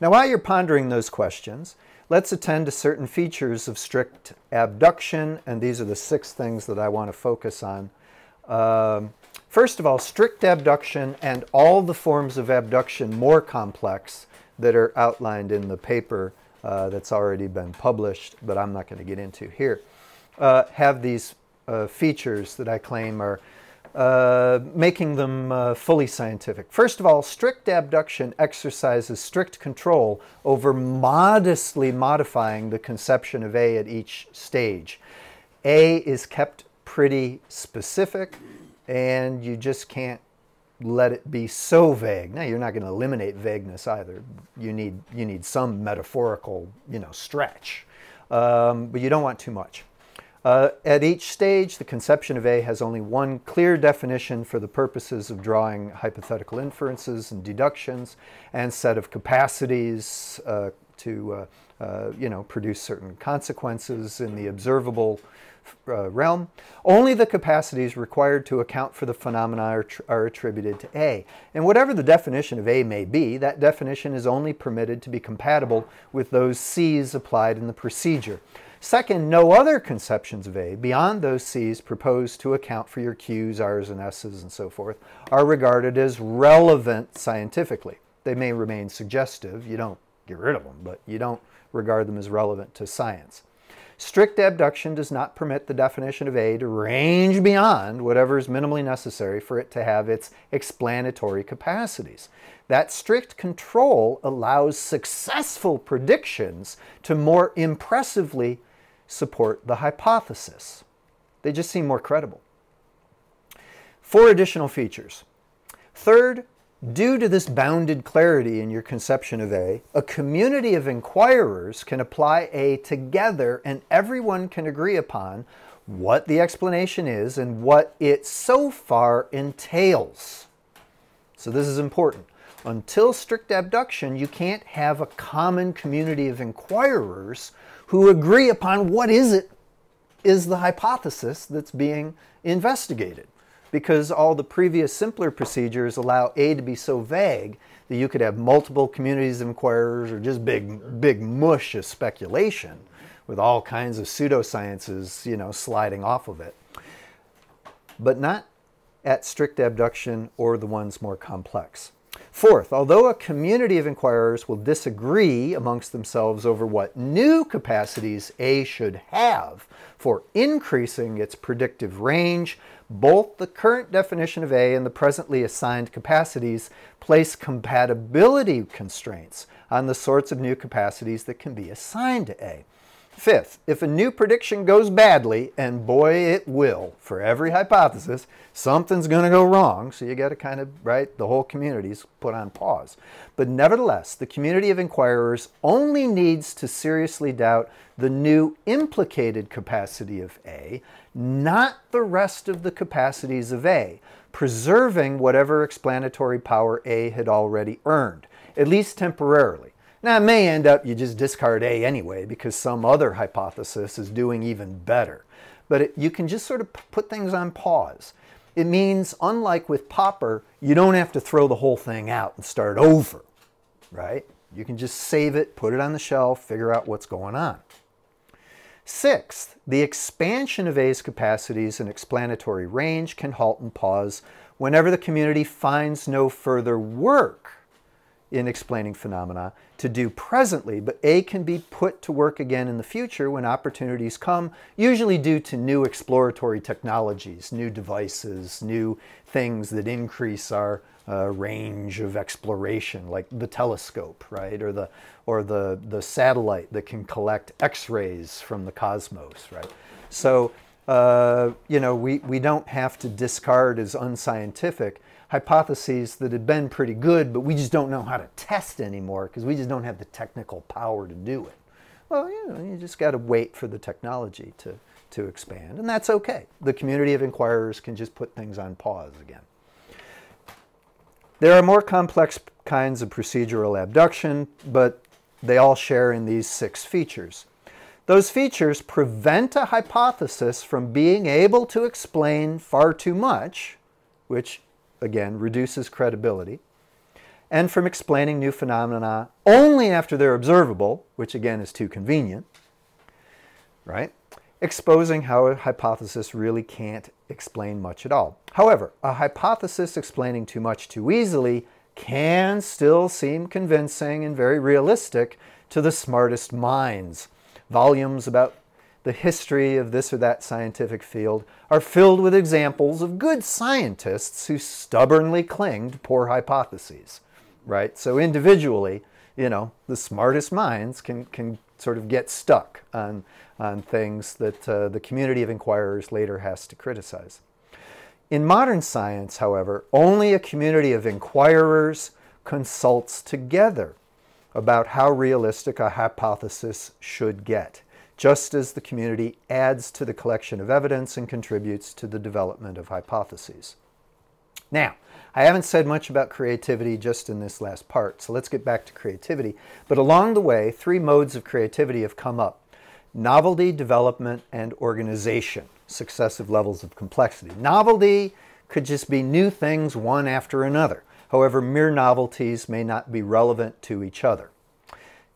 Now, while you're pondering those questions, let's attend to certain features of strict abduction, and these are the six things that I want to focus on. Um, first of all, strict abduction and all the forms of abduction more complex that are outlined in the paper uh, that's already been published, but I'm not going to get into here, uh, have these uh, features that I claim are uh, making them uh, fully scientific. First of all, strict abduction exercises strict control over modestly modifying the conception of A at each stage. A is kept pretty specific, and you just can't let it be so vague. Now, you're not going to eliminate vagueness either. You need, you need some metaphorical, you know, stretch, um, but you don't want too much. Uh, at each stage, the conception of A has only one clear definition for the purposes of drawing hypothetical inferences and deductions and set of capacities uh, to uh, uh you know, produce certain consequences in the observable uh, realm. Only the capacities required to account for the phenomena are, are attributed to A. And whatever the definition of A may be, that definition is only permitted to be compatible with those C's applied in the procedure. Second, no other conceptions of A beyond those C's proposed to account for your Q's, R's, and S's and so forth are regarded as relevant scientifically. They may remain suggestive, you don't get rid of them, but you don't regard them as relevant to science. Strict abduction does not permit the definition of A to range beyond whatever is minimally necessary for it to have its explanatory capacities. That strict control allows successful predictions to more impressively support the hypothesis. They just seem more credible. Four additional features. Third, due to this bounded clarity in your conception of A, a community of inquirers can apply A together and everyone can agree upon what the explanation is and what it so far entails. So this is important. Until strict abduction, you can't have a common community of inquirers who agree upon what is it is the hypothesis that's being investigated. Because all the previous simpler procedures allow A to be so vague that you could have multiple communities of inquirers or just big, big mush of speculation with all kinds of pseudosciences, you know, sliding off of it. But not at strict abduction or the ones more complex. Fourth, although a community of inquirers will disagree amongst themselves over what new capacities A should have for increasing its predictive range, both the current definition of A and the presently assigned capacities place compatibility constraints on the sorts of new capacities that can be assigned to A. Fifth, if a new prediction goes badly, and boy it will for every hypothesis, something's going to go wrong, so you got to kind of, right, the whole community's put on pause. But nevertheless, the community of inquirers only needs to seriously doubt the new implicated capacity of A, not the rest of the capacities of A, preserving whatever explanatory power A had already earned, at least temporarily. Now, it may end up you just discard A anyway because some other hypothesis is doing even better. But it, you can just sort of put things on pause. It means, unlike with Popper, you don't have to throw the whole thing out and start over, right? You can just save it, put it on the shelf, figure out what's going on. Sixth, the expansion of A's capacities and explanatory range can halt and pause whenever the community finds no further work in explaining phenomena to do presently, but A can be put to work again in the future when opportunities come, usually due to new exploratory technologies, new devices, new things that increase our uh, range of exploration, like the telescope, right, or the or the the satellite that can collect X-rays from the cosmos, right. So uh, you know we we don't have to discard as unscientific hypotheses that had been pretty good, but we just don't know how to test anymore because we just don't have the technical power to do it. Well, you know, you just got to wait for the technology to, to expand, and that's okay. The community of inquirers can just put things on pause again. There are more complex kinds of procedural abduction, but they all share in these six features. Those features prevent a hypothesis from being able to explain far too much, which again, reduces credibility, and from explaining new phenomena only after they're observable, which again is too convenient, right? Exposing how a hypothesis really can't explain much at all. However, a hypothesis explaining too much too easily can still seem convincing and very realistic to the smartest minds. Volumes about the history of this or that scientific field are filled with examples of good scientists who stubbornly cling to poor hypotheses, right? So individually, you know, the smartest minds can, can sort of get stuck on, on things that uh, the community of inquirers later has to criticize. In modern science, however, only a community of inquirers consults together about how realistic a hypothesis should get, just as the community adds to the collection of evidence and contributes to the development of hypotheses. Now, I haven't said much about creativity just in this last part, so let's get back to creativity. But along the way, three modes of creativity have come up novelty, development, and organization, successive levels of complexity. Novelty could just be new things one after another. However, mere novelties may not be relevant to each other.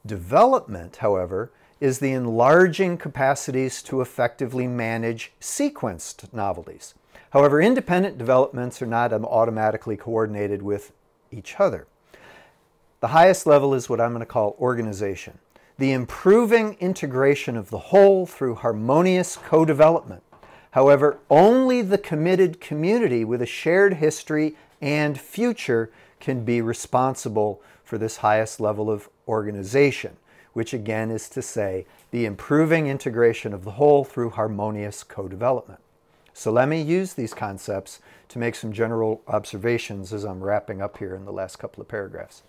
Development, however, is the enlarging capacities to effectively manage sequenced novelties. However, independent developments are not automatically coordinated with each other. The highest level is what I'm going to call organization, the improving integration of the whole through harmonious co-development. However, only the committed community with a shared history and future can be responsible for this highest level of organization, which again is to say the improving integration of the whole through harmonious co-development. So let me use these concepts to make some general observations as I'm wrapping up here in the last couple of paragraphs.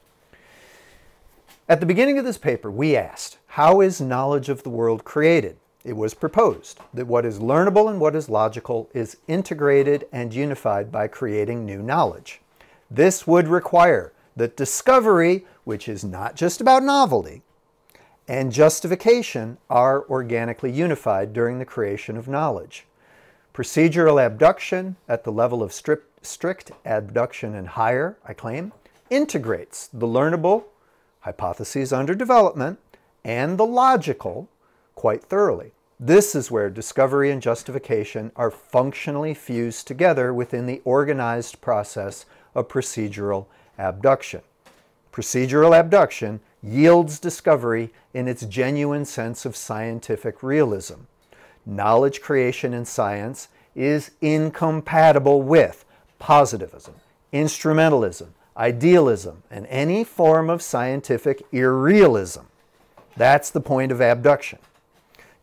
At the beginning of this paper, we asked, how is knowledge of the world created? It was proposed that what is learnable and what is logical is integrated and unified by creating new knowledge. This would require that discovery, which is not just about novelty, and justification are organically unified during the creation of knowledge. Procedural abduction at the level of strict, strict abduction and higher, I claim, integrates the learnable, hypotheses under development, and the logical quite thoroughly. This is where discovery and justification are functionally fused together within the organized process of procedural abduction. Procedural abduction yields discovery in its genuine sense of scientific realism knowledge creation in science is incompatible with positivism, instrumentalism, idealism, and any form of scientific irrealism. That's the point of abduction.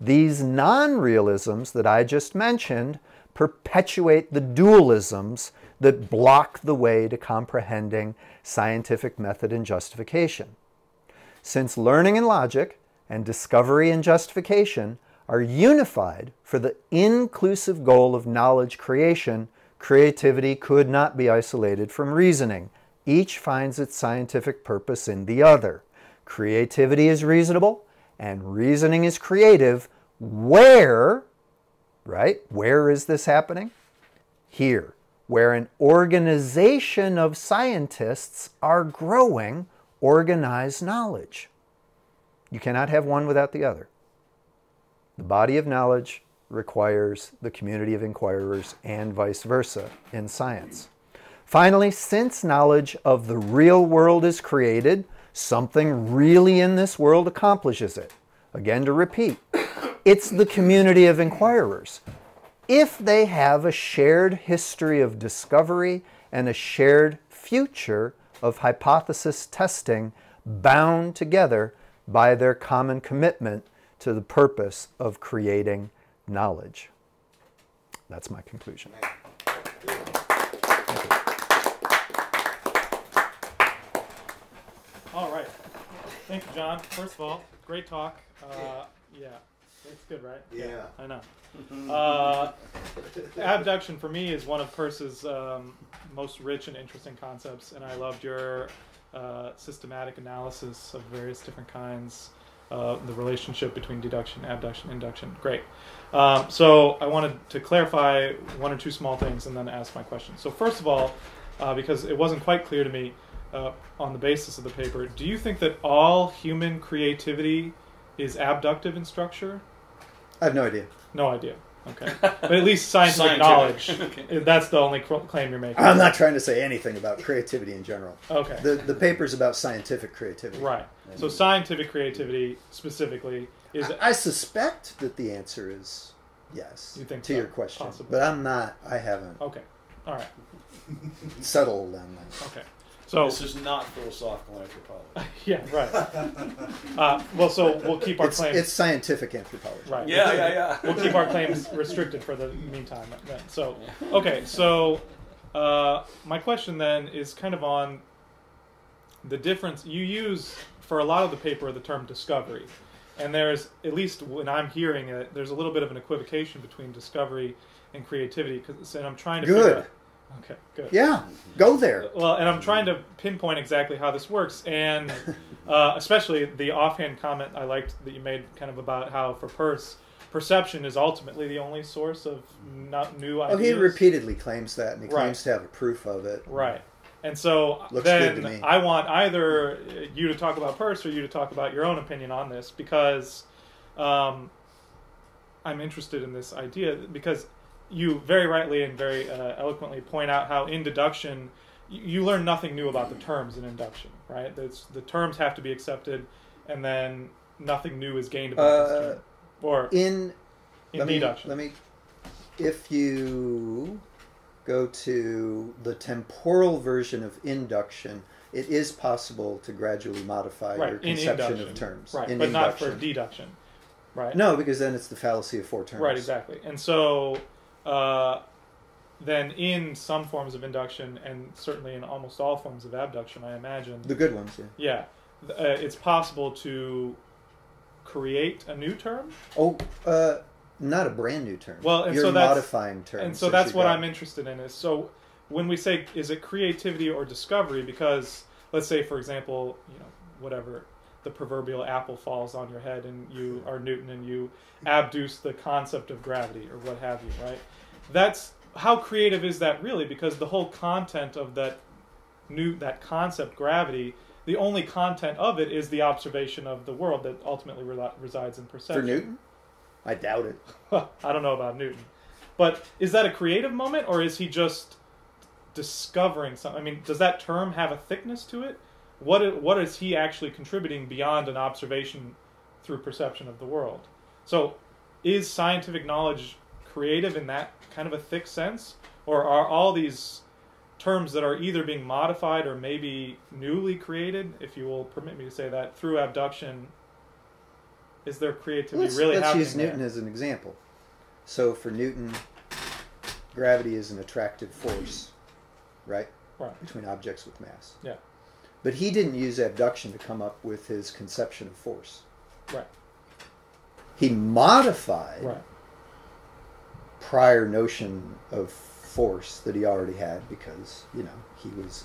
These non-realisms that I just mentioned perpetuate the dualisms that block the way to comprehending scientific method and justification. Since learning and logic and discovery and justification are unified for the inclusive goal of knowledge creation, creativity could not be isolated from reasoning. Each finds its scientific purpose in the other. Creativity is reasonable and reasoning is creative where, right? Where is this happening? Here, where an organization of scientists are growing organized knowledge. You cannot have one without the other. The body of knowledge requires the community of inquirers and vice versa in science. Finally, since knowledge of the real world is created, something really in this world accomplishes it. Again, to repeat, it's the community of inquirers. If they have a shared history of discovery and a shared future of hypothesis testing bound together by their common commitment to the purpose of creating knowledge. That's my conclusion. All right. Thank you, John. First of all, great talk. Uh, yeah, it's good, right? Yeah. I know. [LAUGHS] Uh, abduction for me is one of Peirce's um, most rich and interesting concepts, and I loved your uh, systematic analysis of various different kinds uh, the relationship between deduction, abduction, induction. Great. Um, so I wanted to clarify one or two small things and then ask my question. So first of all, uh, because it wasn't quite clear to me uh, on the basis of the paper, do you think that all human creativity is abductive in structure? I have no idea. No idea. Okay, but at least scientific, Scientific. knowledge. [LAUGHS] Okay. That's the only cl- claim you're making. I'm not trying to say anything about creativity in general. Okay. The, the paper's about scientific creativity. Right. So scientific creativity specifically Is it, I, I suspect that the answer is yes You think to so? your question, Possibly. but I'm not. I haven't okay. All right. settled on that. Okay. So This is not philosophical anthropology. [LAUGHS] yeah, right. Uh, well, so we'll keep our It's, claims. it's scientific anthropology. right. Yeah, yeah, yeah. We'll keep our claims restricted for the meantime. Then. So, okay. So, uh, my question then is kind of on the difference you use for a lot of the paper the term discovery, and there's at least when I'm hearing it, there's a little bit of an equivocation between discovery and creativity. Because and I'm trying to Good. Figure out, okay. Good. Yeah, go there. Well, and I'm trying to pinpoint exactly how this works, and [LAUGHS] uh, especially the offhand comment I liked that you made, kind of about how for Peirce, perception is ultimately the only source of not new Oh, ideas. he repeatedly claims that, and he Right. claims to have a proof of it. Right. And so Looks then good to me. I want either you to talk about Peirce or you to talk about your own opinion on this because um, I'm interested in this idea because you very rightly and very uh, eloquently point out how in deduction you, you learn nothing new about the terms in induction, right? That's, the terms have to be accepted and then nothing new is gained about this Uh, term. Or In in let me, deduction. let me. If you go to the temporal version of induction, it is possible to gradually modify right, your conception induction. of terms. Right, in but not for deduction. Right? No, because then it's the fallacy of four terms. Right, exactly. And so, uh, then in some forms of induction, and certainly in almost all forms of abduction, I imagine, The good ones, yeah. yeah, uh, it's possible to create a new term. Oh, uh, not a brand new term. Well, and You're so that's- modifying terms. and so that's what go. I'm interested in. Is so when we say is it creativity or discovery? Because let's say, for example, you know, whatever the proverbial apple falls on your head, and you are Newton, and you abduce the concept of gravity or what have you, right? That's how creative is that really? Because the whole content of that new that concept gravity. The only content of it is the observation of the world that ultimately re- resides in perception. For Newton? I doubt it. [LAUGHS] I don't know about Newton. But is that a creative moment or is he just discovering something? I mean, does that term have a thickness to it? What What is he actually contributing beyond an observation through perception of the world? So, is scientific knowledge creative in that kind of a thick sense or are all these terms that are either being modified or maybe newly created, if you will permit me to say that, through abduction is there creativity Let's, really let's use Newton there? as an example. So for Newton, gravity is an attractive force, right? Right. Between objects with mass. Yeah. But he didn't use abduction to come up with his conception of force. Right. He modified Right. Prior notion of force that he already had because, you know, he was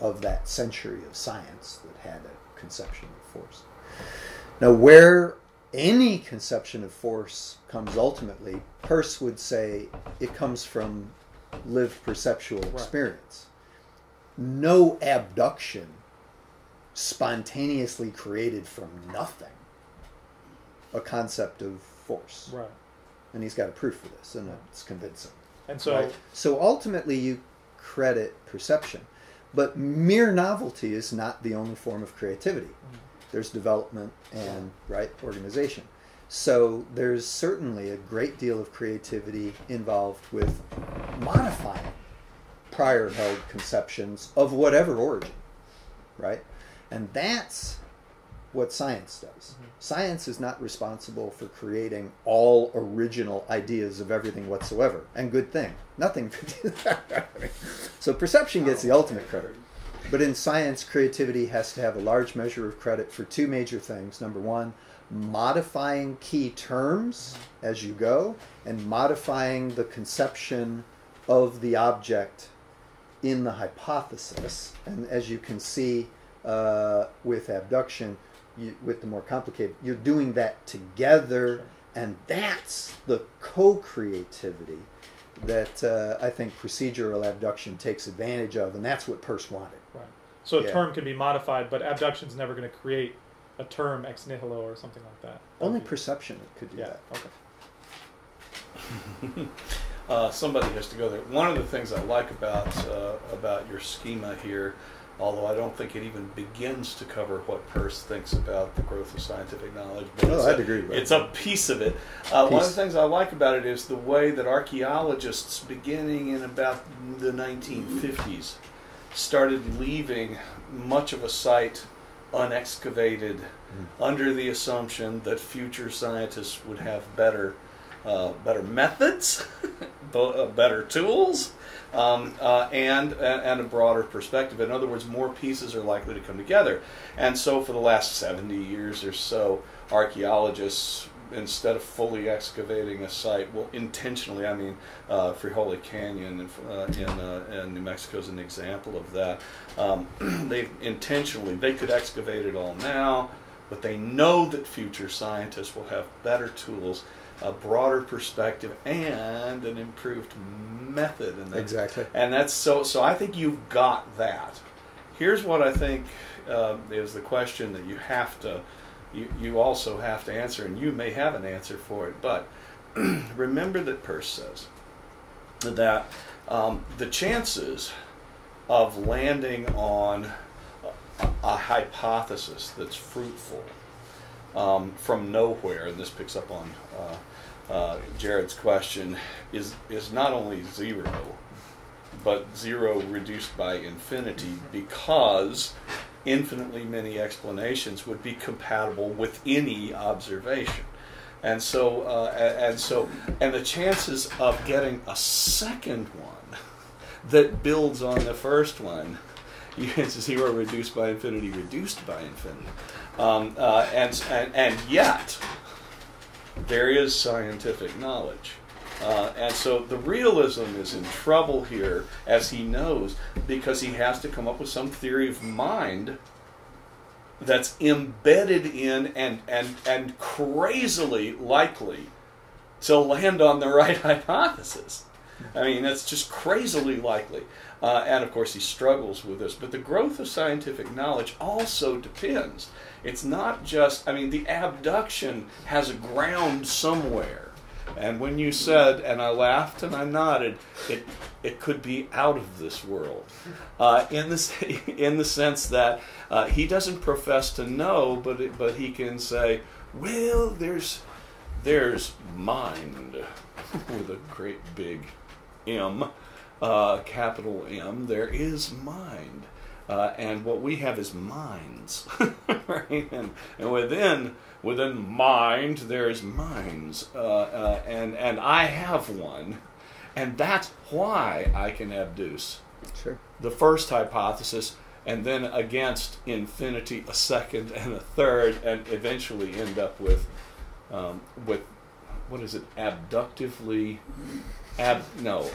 of that century of science that had a conception of force. Now, where any conception of force comes ultimately, Peirce would say it comes from lived perceptual Right. experience. No abduction spontaneously created from nothing a concept of force. Right. And he's got a proof for this, and it's convincing. And so, Right? So ultimately, you credit perception. But mere novelty is not the only form of creativity. Mm. There's development and right organization. So there's certainly a great deal of creativity involved with modifying prior held conceptions of whatever origin, right? And that's what science does. Science is not responsible for creating all original ideas of everything whatsoever, and good thing. Nothing could do [LAUGHS] that. so perception gets the ultimate credit. But in science, creativity has to have a large measure of credit for two major things. Number one, modifying key terms as you go, and modifying the conception of the object in the hypothesis. And as you can see uh, with abduction, you, with the more complicated, you're doing that together, Sure. and that's the co-creativity that uh, I think procedural abduction takes advantage of, and that's what Peirce wanted. right. So a Yeah. term can be modified, but abduction's never going to create a term ex nihilo or something like that. Only Okay. perception could do Yeah. that. Okay. [LAUGHS] Uh, somebody has to go there. One of the things I like about uh, about your schema here although I don't think it even begins to cover what Peirce thinks about the growth of scientific knowledge. But Oh, I'd a, agree with It's a piece of it. Uh, one of the things I like about it is the way that archaeologists, beginning in about the 1950s, started leaving much of a site unexcavated Hmm. under the assumption that future scientists would have better uh, better methods, [LAUGHS] uh, better tools, um, uh, and and a broader perspective. In other words, more pieces are likely to come together. And so, for the last seventy years or so, archaeologists. Instead of fully excavating a site, will intentionally, I mean, uh, Frijoles Canyon in, uh, in, uh, in New Mexico is an example of that. Um, [CLEARS THROAT] they intentionally, they could excavate it all now, but they know that future scientists will have better tools, a broader perspective, and an improved method. And that, Exactly. And that's so. So I think you've got that. Here's what I think um, is the question that you have to, you, you also have to answer, and you may have an answer for it. But [CLEARS THROAT] remember that Peirce says that um, the chances of landing on a, a hypothesis that's fruitful um, from nowhere, and this picks up on uh, uh, Jared's question, is is not only zero, but zero reduced by infinity because infinitely many explanations would be compatible with any observation. And so, uh, and so, and the chances of getting a second one that builds on the first one, [LAUGHS] it's zero reduced by infinity, reduced by infinity, um, uh, and, and and yet there is scientific knowledge. Uh, and so the realism is in trouble here, as he knows, because he has to come up with some theory of mind that's embedded in and, and, and crazily likely to land on the [LAUGHS] right hypothesis. I mean, that's just crazily likely. Uh, and of course, he struggles with this. But the growth of scientific knowledge also depends. It's not just, I mean, the abduction has a ground somewhere. And when you said, and I laughed and I nodded, it, it could be out of this world. Uh, in, this, [LAUGHS] in the sense that uh, he doesn't profess to know, but, it, but he can say, well, there's, there's mind with a great big M, uh, capital M. There is mind. Uh, and what we have is minds, [LAUGHS] right? And, and within within mind there is minds, uh, uh, and and I have one, and that's why I can abduce Sure. the first hypothesis, and then against infinity a second and a third, and eventually end up with um, with what is it? Abductively, ab no,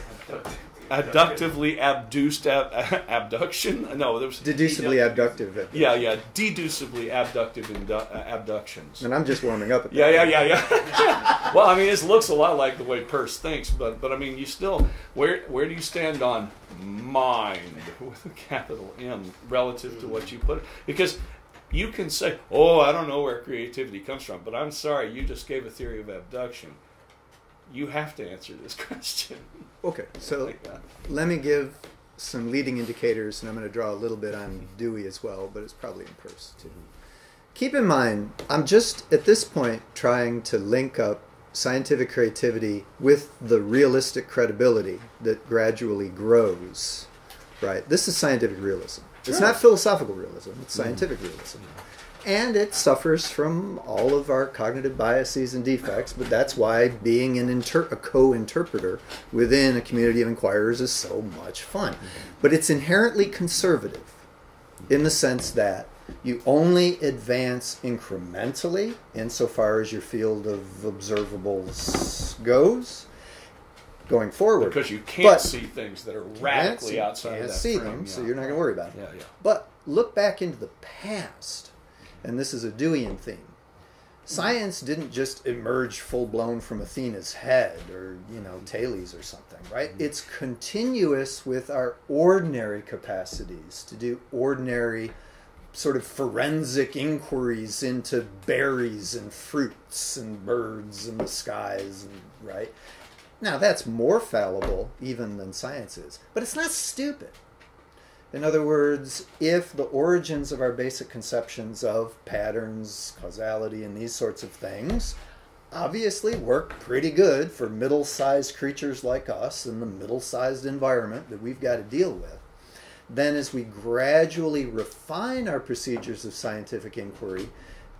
abductively abduced ab, [LAUGHS] abduction. No, there was Deducibly abductive. Yeah, yeah, deducibly abductive indu- uh, abductions. And I'm just warming up. Yeah, yeah, point. yeah, yeah. [LAUGHS] well, I mean, this looks a lot like the way Peirce thinks, but but I mean, you still where where do you stand on mind with a capital M relative to what you put? Because you can say, "Oh, I don't know where creativity comes from," but I'm sorry, you just gave a theory of abduction. You have to answer this [LAUGHS] question. Okay, so Like let me give some leading indicators, and I'm going to draw a little bit on Dewey as well, but it's probably in Peirce too. Mm-hmm. Keep in mind, I'm just at this point trying to link up scientific creativity with the realistic credibility that gradually grows. Right? This is scientific realism. It's not philosophical realism, it's mm-hmm. scientific realism. Mm-hmm. And it suffers from all of our cognitive biases and defects, but that's why being an inter- a co-interpreter within a community of inquirers is so much fun. Mm-hmm. But it's inherently conservative in the sense that you only advance incrementally insofar as your field of observables goes going forward. Because you can't But- see things that are radically see- outside can't of that see frame, them, so you're not going to worry about it. Yeah, yeah. But look back into the past, and this is a Deweyan theme. Science didn't just emerge full blown from Athena's head or, you know, Thales or something, right? Mm-hmm. It's continuous with our ordinary capacities to do ordinary sort of forensic inquiries into berries and fruits and birds and the skies and right now that's more fallible even than science is but it's not stupid In other words, if the origins of our basic conceptions of patterns, causality, and these sorts of things obviously work pretty good for middle sized creatures like us in the middle sized environment that we've got to deal with, then as we gradually refine our procedures of scientific inquiry,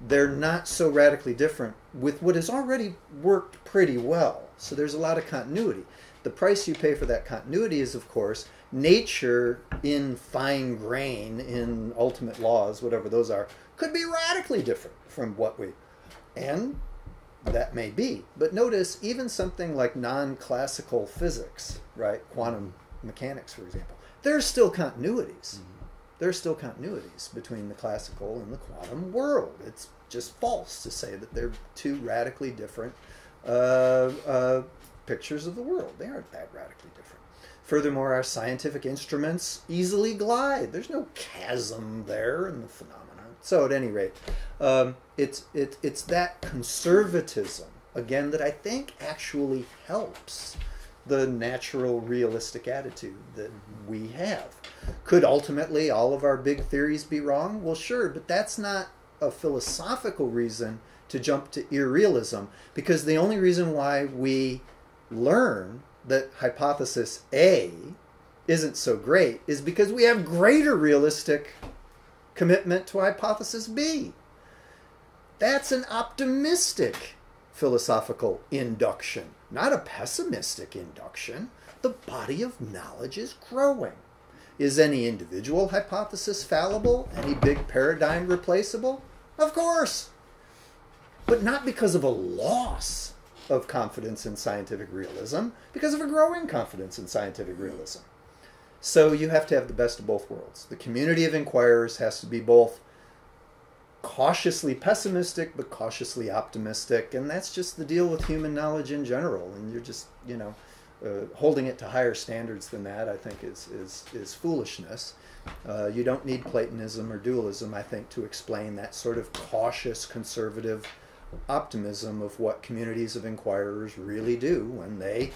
they're not so radically different with what has already worked pretty well. So there's a lot of continuity. The price you pay for that continuity is, of course, nature in fine grain, in ultimate laws, whatever those are, could be radically different from what we. And that may be. But notice, even something like non classical physics, right? Quantum mechanics, for example, there's still continuities. Mm-hmm. There's still continuities between the classical and the quantum world. It's just false to say that they're two radically different uh, uh, pictures of the world. They aren't that radically different. Furthermore, our scientific instruments easily glide. There's no chasm there in the phenomenon. So, at any rate, um, it's it, it's that conservatism again that I think actually helps the natural realistic attitude that we have. Could ultimately all of our big theories be wrong? Well, sure, but that's not a philosophical reason to jump to irrealism because the only reason why we learn that hypothesis A isn't so great is because we have greater realistic commitment to hypothesis B. That's an optimistic philosophical induction, not a pessimistic induction. The body of knowledge is growing. Is any individual hypothesis fallible? Any big paradigm replaceable? Of course. But not because of a loss of confidence in scientific realism, because of a growing confidence in scientific realism. So you have to have the best of both worlds. The community of inquirers has to be both cautiously pessimistic but cautiously optimistic, and that's just the deal with human knowledge in general. And you're just, you know, uh, holding it to higher standards than that, I think, is is is foolishness. Uh, you don't need Platonism or dualism, I think, to explain that sort of cautious, conservative optimism of what communities of inquirers really do when they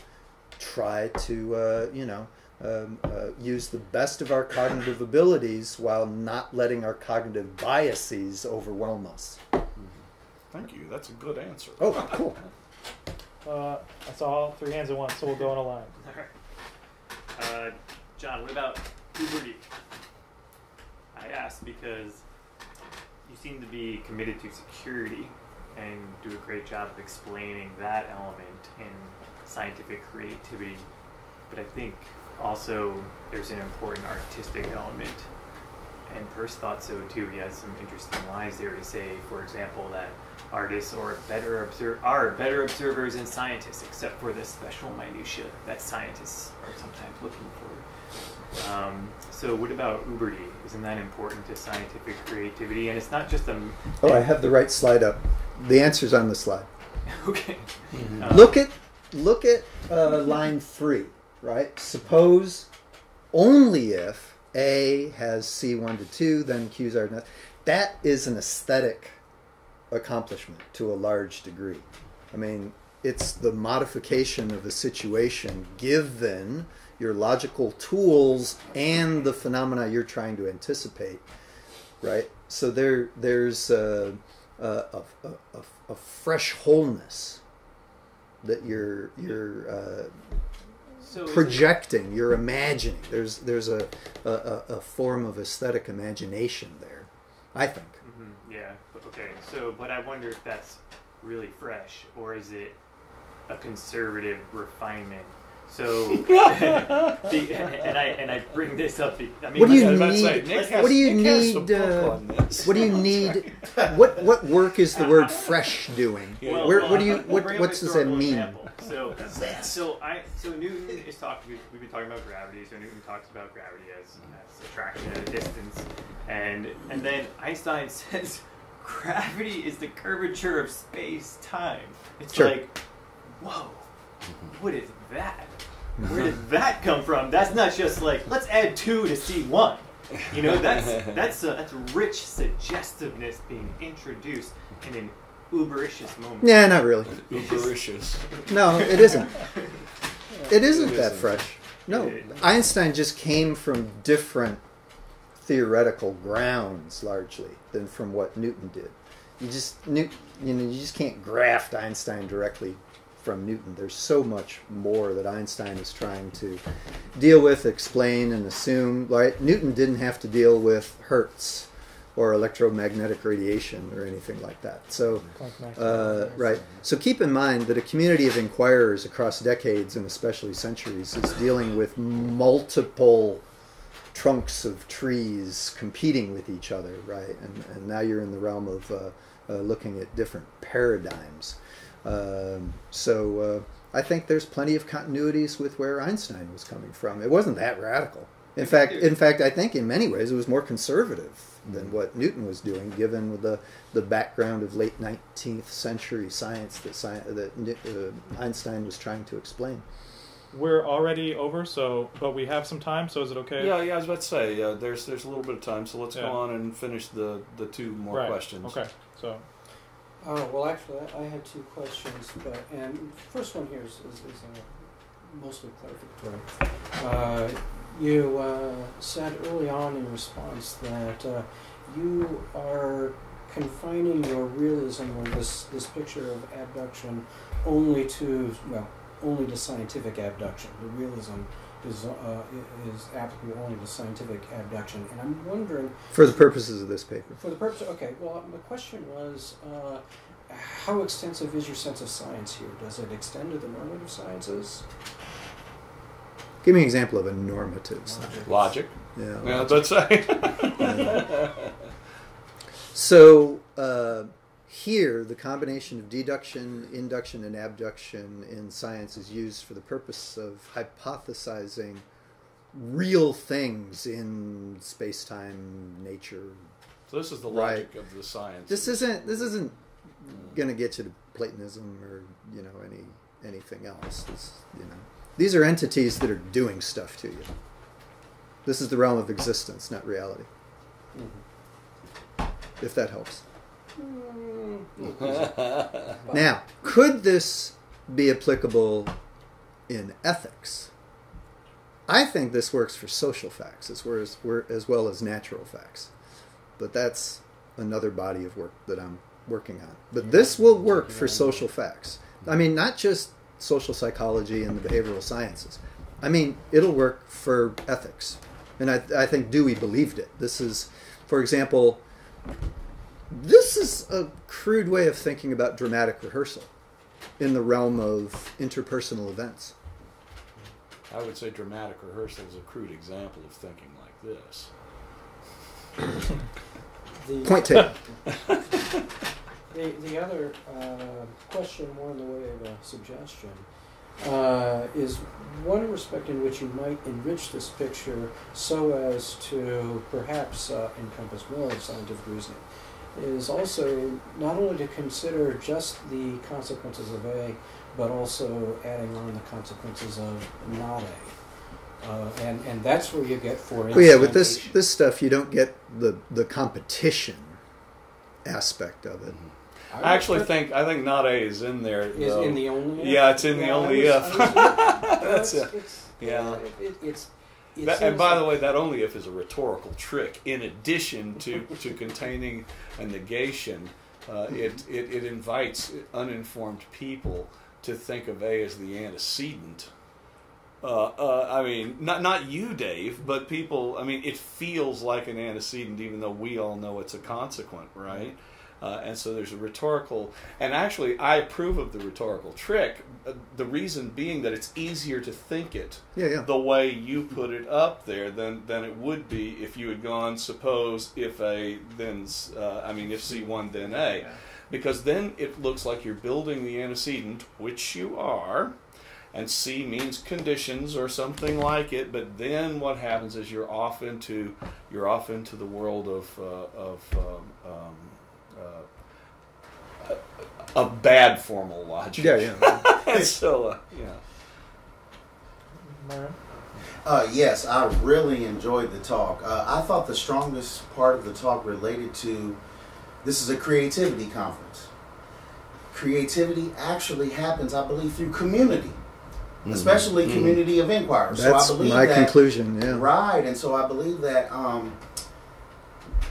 try to, uh, you know, um, uh, use the best of our cognitive abilities while not letting our cognitive biases overwhelm us. Thank you. That's a good answer. Oh, cool. [LAUGHS] Uh, I saw all three hands at once, so we'll go in a line. All right. Uh, John, what about Uber I asked because you seem to be committed to security and do a great job of explaining that element in scientific creativity. But I think also there's an important artistic element. And Peirce thought so too. He has some interesting lines there to say, for example, that artists are better observe are better observers than scientists, except for the special minutia that scientists are sometimes looking for. Um, so, what about Uberty? Isn't that important to scientific creativity? And it's not just a. Oh, I have the right slide up. The answer's on the slide. [LAUGHS] okay. Mm-hmm. Um, look at look at uh, line three. Right. Suppose only if A has C one to two, then Q's are. Not. That is an aesthetic accomplishment to a large degree. I mean, it's the modification of a situation given your logical tools and the phenomena you're trying to anticipate, right? So there, there's a, a, a, a fresh wholeness that you're you're uh, so projecting, you're imagining. There's there's a, a, a form of aesthetic imagination there, I think. Yeah, okay, so but I wonder if that's really fresh or is it a conservative refinement? So, [LAUGHS] the, and I and I bring this up. I mean, what do you need? Say, what do you need? Uh, what do you [LAUGHS] need? what what work is the word fresh doing? Well, Where, well, what do you what what does that mean? Example. So [LAUGHS] so I so Newton is talking. We've been talking about gravity. So Newton talks about gravity as, as attraction at a distance, and and then Einstein says gravity is the curvature of space time. It's sure. like, whoa, what is that? Where did that come from? That's not just like let's add two to see one. You know, that's [LAUGHS] that's a, that's rich suggestiveness being introduced in an ubericious moment. Yeah, not really. Ubericious. no, it isn't. [LAUGHS] It isn't it that isn't. fresh. No, Einstein just came from different theoretical grounds largely than from what Newton did. You just Newt, you know you just can't graft Einstein directly from Newton. There's so much more that Einstein is trying to deal with, explain, and assume. Right? Newton didn't have to deal with Hertz or electromagnetic radiation or anything like that. So, uh, right. So keep in mind that a community of inquirers across decades and especially centuries is dealing with multiple trunks of trees competing with each other, right? And, and now you're in the realm of uh, uh, looking at different paradigms. Um, so uh, I think there's plenty of continuities with where Einstein was coming from. It wasn't that radical. In fact, in fact, I think in many ways it was more conservative than what Newton was doing, given the the background of late 19th century science that, sci- that uh, Einstein was trying to explain. We're already over, so but we have some time. So is it okay? Yeah, yeah. I was about to say uh, there's there's a little bit of time, so let's Yeah. go on and finish the the two more right. questions. Okay. So Oh, well, actually, I had two questions, but, and first one here is, is, is uh, mostly clarificatory. Uh, you uh, said early on in response that uh, you are confining your realism or this, this picture of abduction only to, well, only to scientific abduction. The realism is, uh, is applicable only to scientific abduction. And I'm wondering, For the purposes of this paper. for the purpose, okay. Well, my question was, uh, how extensive is your sense of science here? Does it extend to the normative sciences? Give me an example of a normative science. Logic. Yeah. Yeah, let's say. [LAUGHS] So uh, here, the combination of deduction, induction, and abduction in science is used for the purpose of hypothesizing real things in space-time, nature. so this is the Right. logic of the science. This isn't. This isn't mm. going to get you to Platonism or you know any anything else. This, you know, these are entities that are doing stuff to you. This is the realm of existence, not reality. Mm-hmm. If that helps. Hmm. Now, could this be applicable in ethics? I think this works for social facts as well as, as well as natural facts. But that's another body of work that I'm working on. But this will work for social facts. I mean, not just social psychology and the behavioral sciences. I mean, it'll work for ethics. And I, I think Dewey believed it. This is, for example, this is a crude way of thinking about dramatic rehearsal in the realm of interpersonal events. I would say dramatic rehearsal is a crude example of thinking like this. The, Point taken. [LAUGHS] The, the other uh, question, more in the way of a suggestion, uh, is one respect in which you might enrich this picture so as to perhaps uh, encompass more of scientific reasoning, is also not only to consider just the consequences of A, but also adding on the consequences of not A. Uh, and, and that's where you get, for instance, Well, yeah, with this this stuff, you don't get the the competition aspect of it. I actually think I think not A is in there. is though. in the only. Yeah, it's in the only was- if. Was- well, [LAUGHS] That's it. Yeah. it- it- it's. That, and by the way, that only if is a rhetorical trick. In addition to, to [LAUGHS] containing a negation, uh, it, it, it invites uninformed people to think of A as the antecedent. Uh, uh, I mean, not not you, Dave, but people. I mean, it feels like an antecedent, even though we all know it's a consequent, right? Uh, and so there's a rhetorical, and actually, I approve of the rhetorical trick. Uh, the reason being that it's easier to think it Yeah, yeah. the way you put it up there than than it would be if you had gone. Suppose if a then uh, I mean if C one then A, because then it looks like you're building the antecedent, which you are, and C means conditions or something like it. But then what happens is you're off into you're off into the world of uh, of um, um, uh, of bad formal logic. Yeah, yeah. [LAUGHS] and so uh, yeah. Myron? Uh, yes, I really enjoyed the talk. Uh, I thought the strongest part of the talk related to this is a creativity conference. Creativity actually happens, I believe, through community, especially community of inquiries. That's so I believe my that, conclusion. Yeah. Right, and so I believe that um,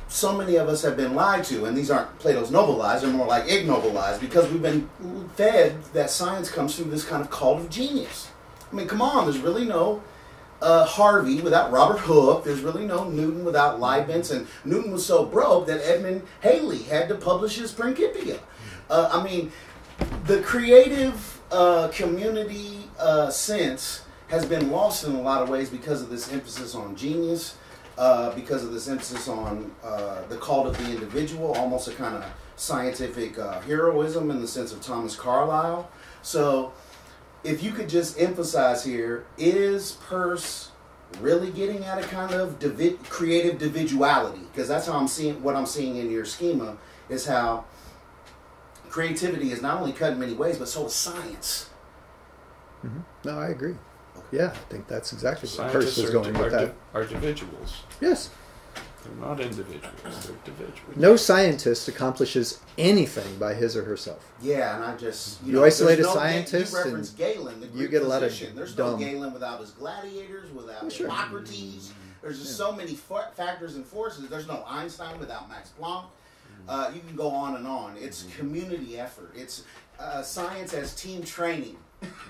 so many of us have been lied to, and these aren't Plato's noble lies; they're more like ignoble lies because we've been fed that science comes through this kind of cult of genius. I mean, come on, there's really no uh, Harvey without Robert Hooke. There's really no Newton without Leibniz, and Newton was so broke that Edmond Halley had to publish his Principia. Uh, I mean, the creative uh, community uh, sense has been lost in a lot of ways because of this emphasis on genius, uh, because of this emphasis on uh, the cult of the individual, almost a kind of scientific uh, heroism in the sense of Thomas Carlyle. So, if you could just emphasize here, is Peirce really getting at a kind of divi- creative individuality? Because that's how I'm seeing what I'm seeing in your schema is how creativity is not only cut in many ways, but so is science. No, I agree. Yeah, I think that's exactly where Peirce Scientists was are, going are, with that. are individuals. Yes. They're not individuals. They're individuals. No scientist accomplishes anything by his or herself. Yeah, and I just You know, isolate there's a no- scientist You reference and Galen, the you Greek get a lot of physician. There's dumb- no Galen without his gladiators, without Oh, sure. Hippocrates. There's just so many fa- factors and forces. There's no Einstein without Max Planck. Uh, you can go on and on. It's community effort. It's uh, science as team training. [LAUGHS]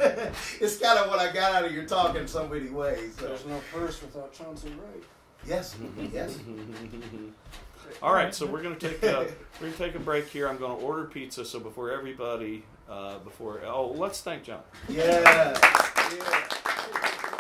it's kind of what I got out of your talk in so many ways. So. There's no Peirce without Chauncey Wright. Yes, yes. [LAUGHS] All right, so we're going to take a, we're going to take a break here. I'm going to order pizza. So before everybody, uh, before oh, let's thank John. Yeah. yeah.